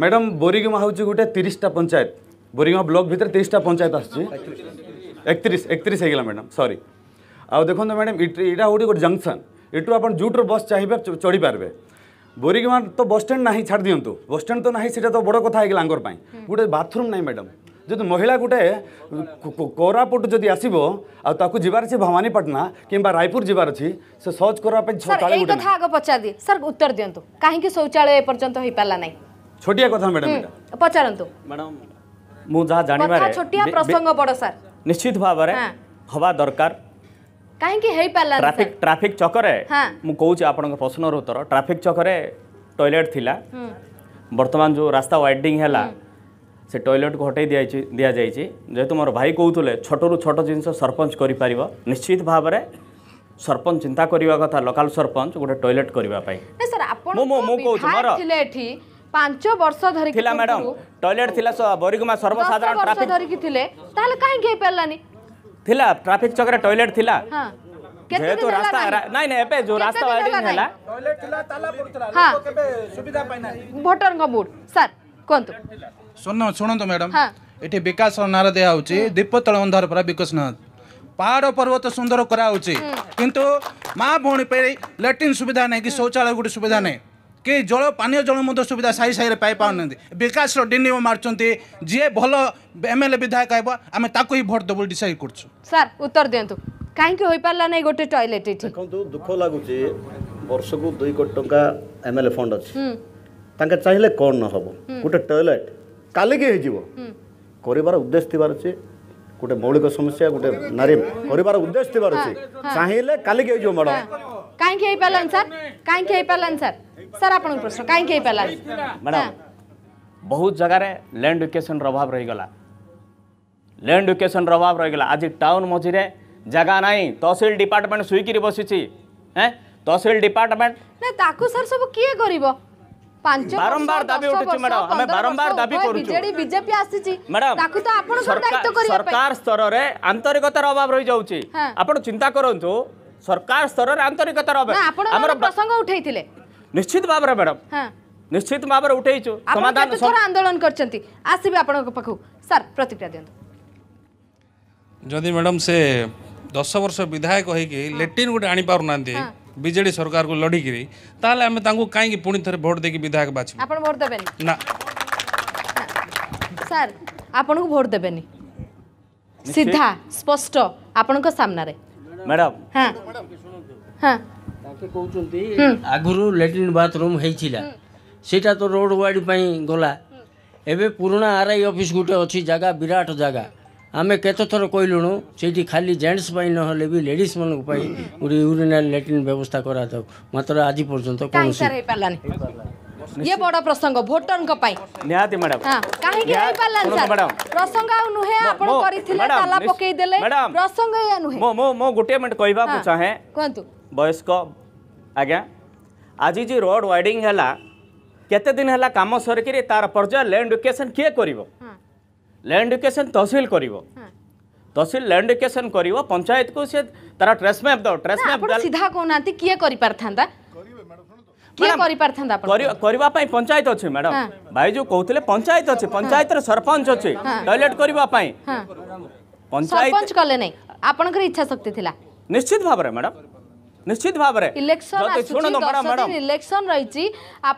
ମ୍ୟାଡ଼ାମ୍ ବୋରିଗମା ହେଉଛି ଗୋଟେ ତିରିଶଟା ପଞ୍ଚାୟତ ବୋରିଗମା ବ୍ଲକ ଭିତରେ ତିରିଶଟା ପଞ୍ଚାୟତ ଆସୁଛି ଏକତିରିଶ ଏକତିରିଶ ହେଇଗଲା ମ୍ୟାଡ଼ାମ୍ ସରି ଆଉ ଦେଖନ୍ତୁ ମ୍ୟାଡ଼ାମ୍ ଏଇଟା ହେଉଛି ଗୋଟେ ଜଙ୍କସନ୍ ଏଠୁ ଆପଣ ଯେଉଁଠାରୁ ବସ୍ ଚାହିଁବେ ଚଢ଼ିପାରିବେ ବୋରିକି ମା ତ ବସ୍ଷ୍ଟାଣ୍ଡ ନାହିଁ ଛାଡ଼ି ଦିଅନ୍ତୁ ବସ୍ଷ୍ଟାଣ୍ଡ ତ ନାହିଁ ସେଇଟା ତ ବଡ଼ କଥା ହେଇଗଲା ଆଙ୍କର ପାଇଁ ଗୋଟେ ବାଥରୁମ୍ ନାହିଁ ମ୍ୟାଡ଼ାମ୍ ଯଦି ମହିଳା ଗୋଟେ କୋରାପୁଟ ଯଦି ଆସିବ ଆଉ ତାକୁ ଯିବାର ଅଛି ଭବାନୀପାଟଣା କିମ୍ବା ରାୟପୁର ଯିବାର ଅଛି ସେ ସର୍ଚ୍ଚ କରିବା ପାଇଁ ଏଇ କଥା ଆଗ ପଚାରିଦିଏ ସାର୍ ଉତ୍ତର ଦିଅନ୍ତୁ କାହିଁକି ଶୌଚାଳୟ ଏପର୍ଯ୍ୟନ୍ତ ହେଇପାରିଲା ନାହିଁ ଛୋଟିଆ କଥା ମ୍ୟାଡ଼ାମ୍ ପଚାରନ୍ତୁ ମ୍ୟାଡ଼ାମ୍ ମୁଁ ଯାହା ଜାଣିବାରେ ଛୋଟିଆ ପ୍ରସଙ୍ଗ ବଡ଼ ସାର୍ ନିଶ୍ଚିତ ଭାବରେ ହେବା ଦରକାର କାହିଁକି ହେଇପାରିଲା ଟ୍ରାଫିକ୍ ଟ୍ରାଫିକ୍ ଚକରେ ମୁଁ କହୁଛି ଆପଣଙ୍କ ପ୍ରଶ୍ନର ଉତ୍ତର ଟ୍ରାଫିକ୍ ଚକରେ ଟଏଲେଟ୍ ଥିଲା ବର୍ତ୍ତମାନ ଯେଉଁ ରାସ୍ତା ୱାଇଡିଂ ହେଲା ସେ ଟଏଲେଟ୍କୁ ହଟେଇ ଦିଆଯାଇଛି ଦିଆଯାଇଛି ଯେହେତୁ ମୋର ଭାଇ କହୁଥିଲେ ଛୋଟରୁ ଛୋଟ ଜିନିଷ ସରପଞ୍ଚ କରିପାରିବ ନିଶ୍ଚିତ ଭାବରେ ସରପଞ୍ଚ ଚିନ୍ତା କରିବା କଥା ଲୋକାଲ ସରପଞ୍ଚ ଗୋଟେ ଟଏଲେଟ୍ କରିବା ପାଇଁ ସାର୍ ଆପଣ ମୁଁ କହୁଛି ମୋର ଏଠି ପାଞ୍ଚ ବର୍ଷ ଧରିକି ଥିଲା ମ୍ୟାଡମ୍ ଟଏଲେଟ୍ ଥିଲା ବରିଗୁମା ସର୍ବସାଧାରଣ ଧରିକି ଥିଲେ ତାହେଲେ କାହିଁକି ହେଇପାରିଲାନି ଥିଲା ଟ୍ରାଫିକ ଚକରେ ଟଏଲେଟ ଥିଲା ଯେହେତୁ ରାସ୍ତା ନାଇଁ ନାଇଁ ଏବେ ଯୋଉ ରାସ୍ତା ୱାଇଡିଂ ହେଲା ଟଏଲେଟ ଥିଲା ତାଲା ପଡୁଥିଲା ଲୋକ କେବେ ସୁବିଧା ପାଇନାହାନ୍ତି ଭୋଟରଙ୍କ ବୁଟ ସାର୍ କୁହନ୍ତୁ ଶୁଣ ଶୁଣନ୍ତୁ ମ୍ୟାଡମ୍ ଏଠି ବିକାଶ ନାର ଦିଆ ହଉଛି ଦୀପ ତଳ ଅନ୍ଧାର ପରା ବିକାଶ ନାଥ ପାହାଡ଼ ପର୍ବତ ସୁନ୍ଦର କରାହଉଛି କିନ୍ତୁ ମା ଭଉଣୀ ପାଇଁ ଲାଟ୍ରିନ୍ ସୁବିଧା ନାହିଁ କି ଶୌଚାଳୟ ଗୋଟେ ସୁବିଧା ନାହିଁ କି ଜଳ ପାନୀୟ ଜଳ ମଧ୍ୟ ସୁବିଧା ସାହି ସାହିରେ ପାଇପାରୁନାହାନ୍ତି ବିକାଶର ଡିନିମ ମାରୁଛନ୍ତି ଯିଏ ଭଲ ଏମଏଲଏ ବିଧାୟକ ହେବ ଆମେ ତାକୁ ହିଁ ଭୋଟ ଦେବୁ ଡିସାଇଡ୍ କରୁଛୁ ସାର୍ ଉତ୍ତର ଦିଅନ୍ତୁ କାହିଁକି ହୋଇପାରିଲା ନାହିଁ ଗୋଟେ ଟଏଲେଟ୍ ଏଠି ଦେଖନ୍ତୁ ଦୁଃଖ ଲାଗୁଛି ବର୍ଷକୁ ଦୁଇ କୋଟି ଟଙ୍କା ଏମଏଲଏ ଫଣ୍ଡ ଅଛି ତାଙ୍କେ ଚାହିଁଲେ କ'ଣ ନ ହେବ ଗୋଟେ ଟଏଲେଟ୍ କାଲିକି ହେଇଯିବ କରିବାର ଉଦ୍ଦେଶ୍ୟ ଥିବାର ଅଛି ଗୋଟେ ମୌଳିକ ସମସ୍ୟା ଗୋଟେ ନାରୀ କରିବାର ଉଦ୍ଦେଶ୍ୟ ଥିବାର ଅଛି ଚାହିଁଲେ କାଲିକି ହେଇଯିବ ମ୍ୟାଡ଼ାମ୍ କାହିଁକି ହେଇପାରିଲାନି ସାର୍ କାହିଁକି ହେଇପାରିଲାନି ସାର୍ ସାର୍ ଆପଣଙ୍କ ପ୍ରଶ୍ନ କାହିଁକି ହେଇପାରିଲାନି ମ୍ୟାଡ଼ାମ୍ ବହୁତ ଜାଗାରେ ଲ୍ୟାଣ୍ଡ ଇକ୍ୟୁଏସନ୍ର ଅଭାବ ରହିଗଲା ଲ୍ୟାଣ୍ଡ ଇକ୍ୟୁଏସନ୍ର ଅଭାବ ରହିଗଲା ଆଜି ଟାଉନ୍ ମଝିରେ ଜାଗା ନାହିଁ ତହସିଲ ଡିପାର୍ଟମେଣ୍ଟ ଶୋଇକିରି ବସିଛି ହେଁ ତହସିଲ ଡିପାର୍ଟମେଣ୍ଟ ନା ତାକୁ ସାର୍ ସବୁ କିଏ କରିବ বারম্বার দাবি উঠেছে ম্যাডাম আমি বারম্বার দাবি করুছি বিজেপি আসিছি ম্যাডাম তাকু তো আপন দায়িত্ব করিয়া সরকার স্তররে আন্তরিকতার অভাব রই যাউছি আপন চিন্তা করন্তু সরকার স্তররে আন্তরিকতার অভাব আমার প্রসঙ্গ উঠাইতিলে ନିଶ୍ଚିତ ଭାବରେ ମ୍ୟାଡ଼ାମ ନିଶ୍ଚିତ ଭାବରେ ଉଠେଇଛୁ ସମାଧାନ ଆନ୍ଦୋଳନ କରିଛନ୍ତି ଆସିବି ଆପଣଙ୍କ ପାଖକୁ ସାର୍ ପ୍ରତିକ୍ରିୟା ଦିଅନ୍ତୁ ଯଦି ମ୍ୟାଡ଼ାମ ସେ ଦଶ ବର୍ଷ ବିଧାୟକ ହେଇକି ଲେଟ୍ରିନ୍ ଗୋଟେ ଆଣିପାରୁନାହାନ୍ତି ବିଜେଡି ସରକାରକୁ ଲଢ଼ିକିରି ତାହେଲେ ଆମେ ତାଙ୍କୁ କାହିଁକି ପୁଣି ଥରେ ଭୋଟ ଦେଇକି ବିଧାୟକ ବାଛିବୁ ଆପଣ ଭୋଟ ଦେବେନି ନା ସାର୍ ଆପଣଙ୍କୁ ଭୋଟ ଦେବେନି ସିଧା ସ୍ପଷ୍ଟ ଆପଣଙ୍କ ସାମ୍ନାରେ ମ୍ୟାଡ଼ାମ ହଁ ହଁ आगुरु बाथरूम सीटा तो रोड वाइड पर गला एवं पुराणा आर आई अफिस् गोटे अच्छी जगह विराट जगह आम केतर कहलुणु से खाली जेन्ट्स नी ले लेडीज मान गोटे यूरीनाल लेट्रिन व्यवस्था करा था मात्र आज पर्यटन कौन ये बड़ा प्रसंग वोटर को पाई निहाती मैडम हां काहे के आई पालन सर मैडम प्रसंग आ नुहे आपण करिथिले ताला पकेई देले प्रसंग या नुहे मो मो मो गुटेमेंट कहबा पुछा है कोंतु বয়স্ক আگیا আজি যে রোড ওয়াইডিং হেলা কতে দিন হেলা কাম সরকি রে তার পরজা ল্যান্ড ইউকেশন কি করিব ল্যান্ড ইউকেশন তহসিল করিব তহসিল ল্যান্ড ইউকেশন করিব পঞ্চায়েত কো সেট তার ট্রেস ম্যাপ দাও ট্রেস ম্যাপ সরাসরি কো নাতি কি করি পারথা না করিবে ম্যাডাম শুনতো কি করি পারথা না আপন করিবা পই পঞ্চায়েত আছে ম্যাডাম ভাই যো কওতেলে পঞ্চায়েত আছে পঞ্চায়েতের सरपंच আছে টয়লেট করিবা পই পঞ্চায়েত सरपंच করলে নাই আপন ঘর ইচ্ছা শক্তি থিলা নিশ্চিত ভাবে ম্যাডাম निश्चित भाव इलेक्शन रही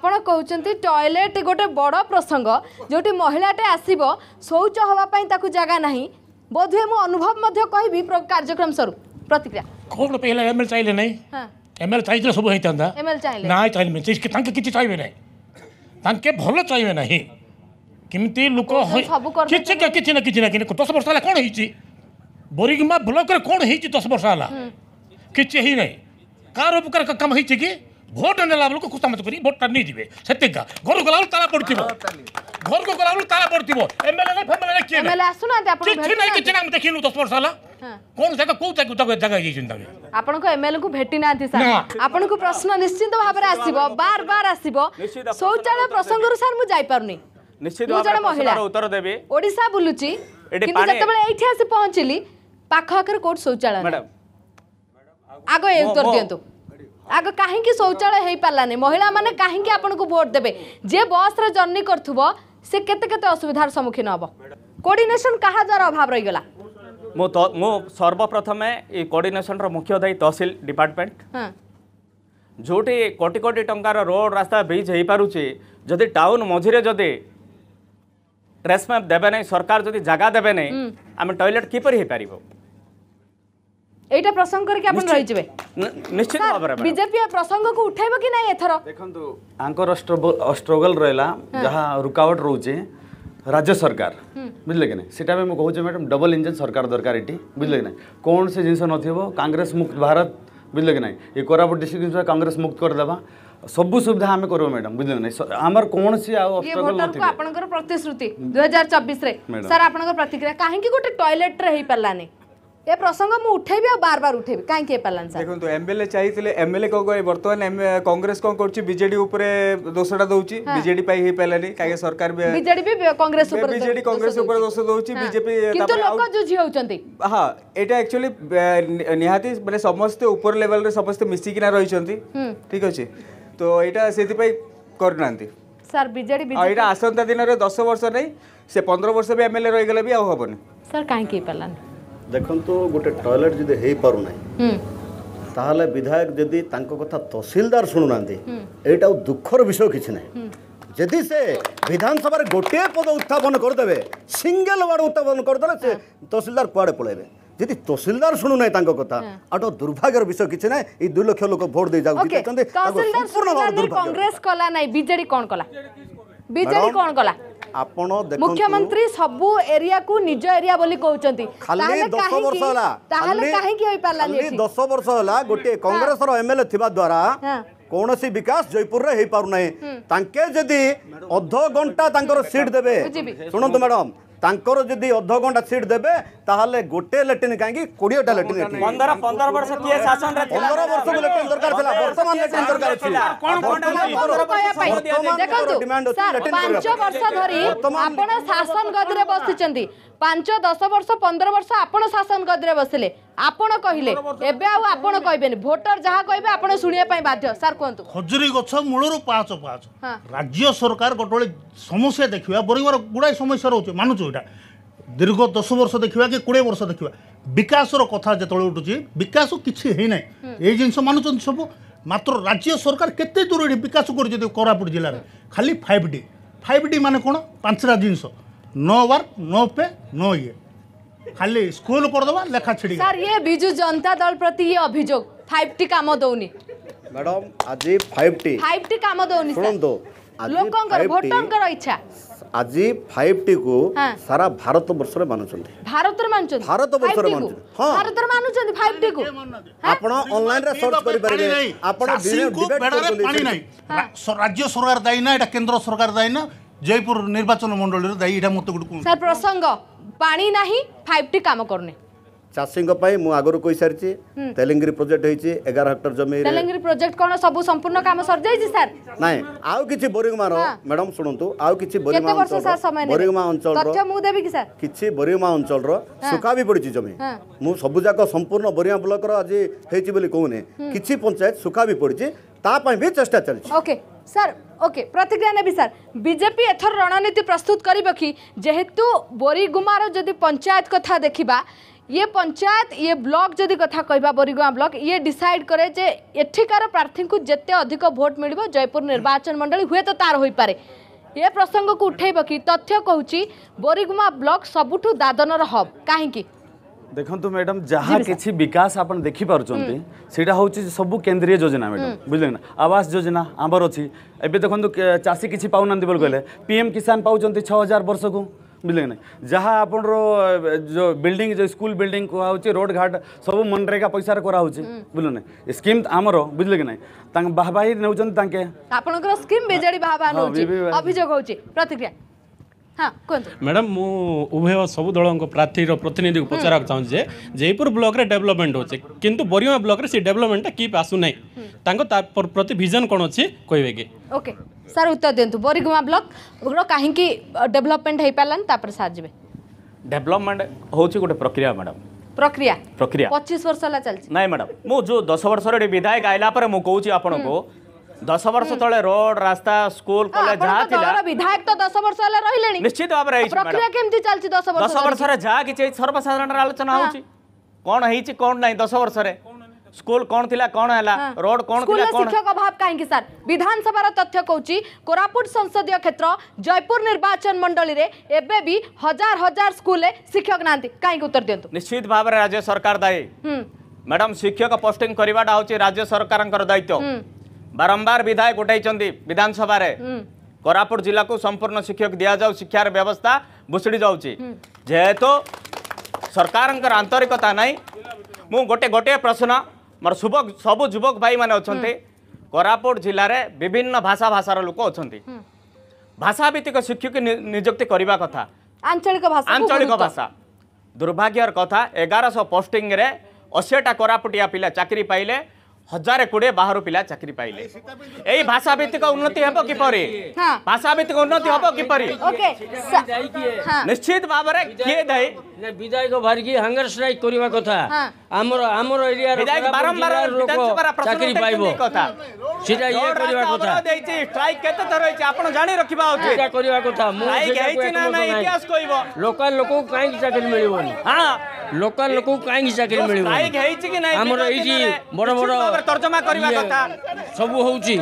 कहते टयलेट गोटे बड़ प्रसंग जो महिला आसब शौच हाँपाई जगह ना बोध हुए अनुभव कह कार्यक्रम सर प्रतिक्रिया कौन एमएल चाहिए ना एमएल चाहिए सब किसी चाहिए ना भल चाहिए ना कमी लोक किसी ना कि ना कि दस वर्ष कौन हो बोरी ब्लक कौन हो दस वर्ष है किसी ही नहीं ಕಾರ್ ಉಪಕಾರ ಕಮ್ಮ ಹೆಚ್ಚಿಗೆ ಭೋಟನ್ನೆಲ್ಲ ಅವಳಕ್ಕೂ ಕುಸ್ತ ಮತ್ತು ಬರೀ ಭೋಟ್ ತಂದಿದ್ದೀವಿ ಸತ್ಯಕ್ಕ ಗೊರುಗೊಲಾವ್ರು ತಾಳ ಕೊಡ್ತೀವೋ ಗೊರುಗೊಲಾವ್ರು ತಾಳ ಕೊಡ್ತೀವೋ ಎಮ್ ಎಲ್ ಎ ಫೆಮ್ ಎಲ್ ಎ ಕೇಳಿ ಚೆನ್ನಾಗಿ ಚೆನ್ನಾಗಿ ಕೇಳು ದಸ್ ವರ್ಷ ಅಲ್ಲ কোন জায়গা কোউ জায়গা জায়গা জায়গা গেছেন তাকে আপনাকে এমএলএ কু ভেটি নাহান্তি স্যার আপনাকে প্রশ্ন নিশ্চিন্ত ভাবে আসিব বার বার আসিব শৌচালয় প্রসঙ্গরু স্যার মু যাই পারুনি নিশ্চিত ভাবে মহিলা উত্তর দেবে ওড়িশা বুলুচি কিন্তু যেতবেলে এইঠে আসি পৌঁছিলি পাখ আখরে কোট শৌচালয় ম্যাডাম আগ এ উত্তর দিও আগ কাহিকি শৌচালয় হয়ে পালানি মহিলা মানে কাহিকি আপনার ভোট দেবে যে বসরে জর্নি করুব সে কেতে কেতে অসুবিধার সম্মুখীন হব কোর্ডিনেসন কাহা দ্বারা অভাব রইগলা মু মু সর্বপ্রথমে এই কোর্ডিনেসনর মুখ্য দায়ী তহসিল ডিপার্টমেন্ট ଯେଉଁଠି କୋଟି କୋଟି ଟଙ୍କାର ରୋଡ଼ ରାସ୍ତା ବ୍ରିଜ୍ ହେଇପାରୁଛି ଯଦି ଟାଉନ୍ ମଝିରେ ଯଦି ଟ୍ରେସ୍ ମ୍ୟାପ୍ ଦେବେ ନାହିଁ ସରକାର ଯଦି ଜାଗା ଦେବେ আমি টয়লেট কিপর হয়ে ହେଇପାରିବ এইটা প্রসঙ্গ করি আপনি রহিযে নিশ্চিত ভাবে বিজেপি প্রসঙ্গ কু উঠাইব কি নাই এথর দেখন্তু আঙ্কর স্ট্রগল রহিলা যাহা রুকাওট রহুছে রাজ্য সরকার বুঝলে কি না সেটা আমি কହୁছে ম্যাডাম ডবল ইঞ্জিন সরকার দরকার এটি বুঝলে কি না কৌশি জিনিস নথিব কংগ্রেস মুক্ত ভারত বুঝলে কি না এ কোরাপুট ডিস্ট্রিক্ট কংগ্রেস মুক্ত করেদেবা ସବୁ ସୁବିଧା ଆମେ କରିବୁ ମ୍ୟାଡାମ ବୁଝିଲେ ନାଇଁ ଆମର କୌଣସି ଆଉ ଭୋଟରକୁ ଆପଣଙ୍କର ପ୍ରତିଶ୍ରୁତି ଦୁଇ ହଜାର ଚବିଶରେ ସାର୍ ଆପଣଙ୍କ ପ୍ରତିକ୍ରିୟା କାହିଁକି ଗୋଟେ ଟଏଲେଟରେ ହେଇପାରିଲାନି ଏ ପ୍ରସଙ୍ଗ ମୁଁ ଉଠେଇବି ଆଉ ବାର ବାର ଉଠେଇବି କାହିଁକି ହେଇପାରିଲାନି ସାର୍ ଦେଖନ୍ତୁ ଏମଏଲଏ ଚାହିଁଥିଲେ ଏମଏଲଏ କ'ଣ କହିବେ ବର୍ତ୍ତମାନ କଂଗ୍ରେସ କ'ଣ କରୁଛି ବିଜେଡି ଉପରେ ଦୋଷଟା ଦଉଛି ବିଜେଡି ପାଇଁ ହେଇପାରିଲାନି କାହିଁକି ସରକାର ବିଜେଡି ବି କଂଗ୍ରେସ ଉପରେ ବିଜେଡି କଂଗ୍ରେସ ଉପରେ ଦୋଷ ଦଉଛି ବିଜେପି କିନ୍ତୁ ଲୋକ ଜୁଝି ହଉଛନ୍ତି ହଁ ଏଇଟା ଆକ୍ଚୁଆଲି ନିହାତି ମାନେ ସମସ୍ତେ ଉପର ଲେଭେଲରେ ସମସ୍ତେ ମିଶିକିନା ରହିଛନ୍ତି ଠିକ ଅଛି ତ ଏଇଟା ସେଥିପାଇଁ କରୁନାହାନ୍ତି ସାର୍ ବିଜେଡି ଏଇଟା ଆସନ୍ତା ଦିନରେ ଦଶ ବର୍ଷ ନାହିଁ ସେ ପନ୍ଦର ବର୍ଷ ବି ଏମଏଲଏ ରହିଗଲେ ବି ଆଉ ହବନି ସାର୍ କାହିଁକି ହେଇପାରିଲାନି ଦେଖନ୍ତୁ ଗୋଟେ ଟଏଲେଟ୍ ଯଦି ହେଇପାରୁନାହିଁ ତାହେଲେ ବିଧାୟକ ଯଦି ତାଙ୍କ କଥା ତହସିଲଦାର ଶୁଣୁନାହାନ୍ତି ଏଇଟା ଆଉ ଦୁଃଖର ବିଷୟ କିଛି ନାହିଁ ଯଦି ସେ ବିଧାନସଭାରେ ଗୋଟିଏ ପଦ ଉତ୍ଥାପନ କରିଦେବେ ସିଙ୍ଗଲ ୱାର୍ଡ଼ ଉତ୍ଥାପନ କରିଦେଲେ ସେ ତହସିଲଦାର କୁଆଡ଼େ ପଳାଇବେ ଯଦି ତହସିଲଦାର ଶୁଣୁନାହିଁ ତାଙ୍କ କଥା ଆଉ ଦୁର୍ଭାଗ୍ୟର ବିଷୟ କିଛି ନାହିଁ ଏଇ ଦୁଇ ଲକ୍ଷ ଲୋକ ଭୋଟ ଦେଇ ଯାଉଛନ୍ତି କଂଗ୍ରେସ କଲା ନାହିଁ ବିଜେଡି କ'ଣ କଲା ବିଜେଡି କ'ଣ କଲା ଆପଣ ମୁଖ୍ୟମନ୍ତ୍ରୀ ସବୁ ଏରିଆକୁ ନିଜ ଏରିଆ ବୋଲି କହୁଛନ୍ତି ଖାଲି ଦଶ ବର୍ଷ ହେଲା ତାହେଲେ କାହିଁକି ଦଶ ବର୍ଷ ହେଲା ଗୋଟିଏ କଂଗ୍ରେସର ଏମଏଲଏ ଥିବା ଦ୍ୱାରା କୌଣସି ବିକାଶ ଜୟପୁରରେ ହେଇପାରୁନାହିଁ ତାଙ୍କେ ଯଦି ଅଧ ଘଣ୍ଟା ତାଙ୍କର ସିଟ୍ ଦେବେ ଶୁଣନ୍ତୁ ମ୍ୟାଡ଼ାମ୍ ତାଙ୍କର ଯଦି ଅଧଘଣ୍ଟା ସିଟ୍ ଦେବେ ତାହେଲେ ଗୋଟେ ଲାଟିନ୍ କାହିଁକି କୋଡ଼ିଏଟା ଲାଟିନ୍ ପନ୍ଦର ବର୍ଷ କିଏ ଶାସନରେ ପନ୍ଦର ବର୍ଷକୁ ଲାଟ୍ରିନ୍ ଦରକାର ଥିଲା ବର୍ତ୍ତମାନ ଲାଟ୍ରିନ୍ ଦରକାର ଥିଲା ବର୍ତ୍ତମାନ ଡିମାଣ୍ଡ ଅଛି ଆପଣ ଶାସନ ଗଦିରେ ବସିଛନ୍ତି ପାଞ୍ଚ ଦଶ ବର୍ଷ ପନ୍ଦର ବର୍ଷ ଆପଣ ଶାସନ ଗଦିରେ ବସିଲେ ଆପଣ କହିଲେ ଏବେ ଆଉ ଆପଣ କହିବେନି ଭୋଟର ଯାହା କହିବେ ଆପଣ ଶୁଣିବା ପାଇଁ ବାଧ୍ୟ ସାର୍ କୁହନ୍ତୁ ଖଜୁରୀ ଗଛ ମୂଳରୁ ପାହାଚ ପାହାଚ ରାଜ୍ୟ ସରକାର ଗୋଟେ ସମସ୍ୟା ଦେଖିବା ପରିବାର ଗୁଡ଼ାଏ ସମସ୍ୟା ରହୁଛି ମାନୁଛୁ ଏଇଟା ଦୀର୍ଘ ଦଶ ବର୍ଷ ଦେଖିବା କି କୋଡ଼ିଏ ବର୍ଷ ଦେଖିବା ବିକାଶର କଥା ଯେତେବେଳେ ଉଠୁଛି ବିକାଶ କିଛି ହେଇନାହିଁ ଏଇ ଜିନିଷ ମାନୁଛନ୍ତି ସବୁ ମାତ୍ର ରାଜ୍ୟ ସରକାର କେତେ ଦୂର ବିକାଶ କରୁଛନ୍ତି କୋରାପୁଟ ଜିଲ୍ଲାରେ ଖାଲି ଫାଇଭ୍ ଡି ଫାଇଭ୍ ଡି ମାନେ କ'ଣ ପାଞ୍ଚଟା ଜିନିଷ no work no pay no ये খালি স্কুল করদেবা লেখা ছিড়ি স্যার ইয়ে বিজু জনতা দল প্রতি ইয়ে অভিযোগ 5 টি কাম দউনি ম্যাডাম আজি 5 টি 5 টি কাম দউনি শুনন্তু লোকঙ্কর ভোটঙ্কর ইচ্ছা আজি 5 টি কো সারা ভারত বর্ষরে মানুচন্তি ভারতর মানুচন্তি ভারত বর্ষরে মানুচন্তি হ্যাঁ ভারতর মানুচন্তি 5 টি কো আপন অনলাইন রে সার্চ করি পারিবে আপন ডিবেট করি নাই রাজ্য সরকার দাই না এটা কেন্দ্র সরকার দাই না জয়পুর নির্বাচন মন্ডলীর দায়ী এটা মতো গোটে স্যার প্রসঙ্গ পানি না ফাইভ টি কাম করুনি ଚାଷୀଙ୍କ ପାଇଁ ମୁଁ ଆଗରୁ କହିସାରିଛି ତେଲେଙ୍ଗିରି ପ୍ରୋଜେକ୍ଟ ହେଇଛି ଏଗାର ହେକ୍ଟର ଜମି ତେଲେଙ୍ଗିରି ପ୍ରୋଜେକ୍ଟ କ'ଣ ସବୁ ସମ୍ପୂର୍ଣ୍ଣ କାମ ସରିଯାଇଛି ସାର୍ ନାଇଁ ଆଉ କିଛି ବୋରିଗୁମାର ମ୍ୟାଡମ ଶୁଣନ୍ତୁ ଆଉ କିଛି ବୋରିଗୁମା ଅଞ୍ଚଳର କିଛି ବୋରିଗୁମା ଅଞ୍ଚଳର ଶୁଖା ବି ପଡିଛି ଜମି ମୁଁ ସବୁଯାକ ସମ୍ପୂର୍ଣ୍ଣ ବୋରିଗୁମା ବ୍ଲକର ଆଜି ହେଇଛି ବୋଲି କହୁନି କିଛି ପଞ୍ଚାୟତ ଶୁଖା ବି ପଡିଛି ତା ପାଇଁ ବି ଚେଷ୍ଟା ଚାଲିଛି ଓକେ ସାର୍ ওকে প্রতিক্রিয়া নেবি স্যার বিজেপি এথর রণনীতি প্রস্তুত করব কি যেহেতু বোরিগুমার যদি পঞ্চায়েত কথা দেখিবা ये पंचायत ये ब्लक जदि कथा कह बरीगवा ब्लक ये डिसाइड करे जे एठिकार प्रार्थी को जिते अधिक भोट मिल जयपुर निर्वाचन मंडली हुए तो तार हो पारे ये प्रसंग को उठेब कि तथ्य कौच बोरीगुमा ब्लक सबुठ दादन हब कहीं देखु मैडम जहाँ किसी विकास आप पार्टी से सब केन्द्रीय योजना मैडम बुझे ना आवास योजना आमर अच्छी एवं देखो चाषी किसी पा ना बोल कहे पी किसान पाँच छः हजार वर्ष को ବୁଝିଲେ କି ନାହିଁ ଯାହା ଆପଣର ଯେଉଁ ବିଲ୍ଡିଂ ଯେଉଁ ସ୍କୁଲ ବିଲ୍ଡିଂ କୁହାହେଉଛି ରୋଡ଼ ଘାଟ ସବୁ ମନରେଗା ପଇସାରେ କରାହେଉଛି ବୁଝିଲେ ନାହିଁ ସ୍କିମ୍ ଆମର ବୁଝିଲେ କି ନାହିଁ ତାଙ୍କ ବାହାବାହି ନେଉଛନ୍ତି ତାଙ୍କେ ଆପଣଙ୍କର ସ୍କିମ୍ ବିଜେଡି ବାହାବାହା ନେଉଛି ଅଭିଯୋଗ ହେଉଛି ପ୍ରତିକ୍ରିୟା ମ୍ୟାଡ଼ାମ୍ ମୁଁ ଉଭୟ ସବୁ ଦଳଙ୍କ ପ୍ରାର୍ଥୀର ପ୍ରତିନିଧିକୁ ପଚାରିବାକୁ ଚାହୁଁଛି ଯେ ଜୟପୁର ବ୍ଲକରେ ଡେଭଲପମେଣ୍ଟ ହେଉଛି କିନ୍ତୁ ବରିମା ବ୍ଲକରେ ସେ ଡେଭଲପମେଣ୍ଟଟା କିପ୍ ଆସୁନାହିଁ ତାଙ୍କ ତା ପ୍ରତି ଭିଜନ କ'ଣ ଅଛି କହିବେ କି ଓକେ ସାର୍ ଉତ୍ତର ଦିଅନ୍ତୁ ବରିଗୁମା ବ୍ଲକର କାହିଁକି ଡେଭଲପମେଣ୍ଟ ହେଇପାରିଲାନି ତାପରେ ସାର୍ ଯିବେ ଡେଭଲପମେଣ୍ଟ ହେଉଛି ଗୋଟେ ପ୍ରକ୍ରିୟା ମ୍ୟାଡ଼ାମ୍ ପ୍ରକ୍ରିୟା ପ୍ରକ୍ରିୟା ପଚିଶ ବର୍ଷ ହେଲା ଚାଲିଛି ନାଇଁ ମ୍ୟାଡ଼ାମ୍ ମୁଁ ଯେଉଁ ଦଶ ବର୍ଷର ଏଠି ବିଧାୟକ ଆଇଲା ପରେ ମୁଁ କହୁଛି ଆପଣଙ୍କୁ दस वर्ष तले रोड দশ বর্ষ তলে রোড রাস্তা স্কুল কলেজ যা ছিল বিধায়ক তো দশ বর্ষ হলে রহিলেনি নিশ্চিত ভাবে রহিছি दस वर्ष চলছি দশ বর্ষ দশ বর্ষরে যা কিছু সর্বসাধারণের আলোচনা হচ্ছে কোন कोन नै दस वर्ष रे स्कूल कौन थिला कौन हैला रोड कौन थिला कौन शिक्षक अभाव काहे कि सर विधानसभा तथ्य कहउची कोरापुट संसदीय क्षेत्र जयपुर निर्वाचन मंडली रे एबे भी हजार हजार स्कूल रे शिक्षक नांती काहे के उत्तर दियंतु निश्चित भाव रे राज्य सरकार दाई हम मैडम शिक्षक पोस्टिंग करिबाटा होची राज्य सरकारन दायित्व ବାରମ୍ବାର ବିଧାୟକ ଉଠାଇଛନ୍ତି ବିଧାନସଭାରେ କୋରାପୁଟ ଜିଲ୍ଲାକୁ ସମ୍ପୂର୍ଣ୍ଣ ଶିକ୍ଷକ ଦିଆଯାଉ ଶିକ୍ଷାର ବ୍ୟବସ୍ଥା ଭୁଷୁଡ଼ି ଯାଉଛି ଯେହେତୁ ସରକାରଙ୍କର ଆନ୍ତରିକତା ନାହିଁ ମୁଁ ଗୋଟେ ଗୋଟିଏ ପ୍ରଶ୍ନ ମୋର ଶୁଭ ସବୁ ଯୁବକ ଭାଇମାନେ ଅଛନ୍ତି କୋରାପୁଟ ଜିଲ୍ଲାରେ ବିଭିନ୍ନ ଭାଷା ଭାଷାର ଲୋକ ଅଛନ୍ତି ଭାଷାଭିତ୍ତିକ ଶିକ୍ଷକ ନିଯୁକ୍ତି କରିବା କଥା ଆଞ୍ଚଳିକ ଭାଷା ଦୁର୍ଭାଗ୍ୟର କଥା ଏଗାରଶହ ପୋଷ୍ଟିଂରେ ଅଶୀଟା କୋରାପୁଟିଆ ପିଲା ଚାକିରି ପାଇଲେ ହଜାରେ କୋଡ଼ିଏ ବାହାରୁ ପିଲା ଚାକିରି ପାଇଲେ ଏଇ ଭାଷାଭିତ୍ତିକ ଉନ୍ନତି ହେବ କିପରି ଭାଷାଭିତ୍ତିକ ଉନ୍ନତି ହେବ କିପରି ନିଶ୍ଚିତ ଭାବରେ କିଏ ଦାୟୀ ବିଧାୟକ ବାହାରିକି ହାଙ୍ଗର ଷ୍ଟ୍ରାଇକ୍ କରିବା କଥା ଆମର ଆମର ଏରିଆ ବାରମ୍ବାର ଲୋକ ଚାକିରି ପାଇବ ସେଟା ଇଏ କରିବା କଥା ଦେଇଛି ଷ୍ଟ୍ରାଇକ୍ କେତେ ଥର ହେଇଛି ଆପଣ ଜାଣି ରଖିବା ଉଚିତ ସେଟା କରିବା କଥା ମୁଁ ହେଇଛି ନା ନାଇଁ ଇତିହାସ କହିବ ଲୋକାଲ ଲୋକକୁ କାହିଁକି ଚାକିରି ମିଳିବନି ହଁ ଲୋକାଲ ଲୋକକୁ କାହିଁକି ଚାକିରି ମିଳିବ ହେଇଛି କି ନାହିଁ ଆମର ଏଇଠି ବଡ଼ ବଡ଼ ଭାବରେ ତର୍ଜମା କରିବା କଥା ସବୁ ହେଉଛି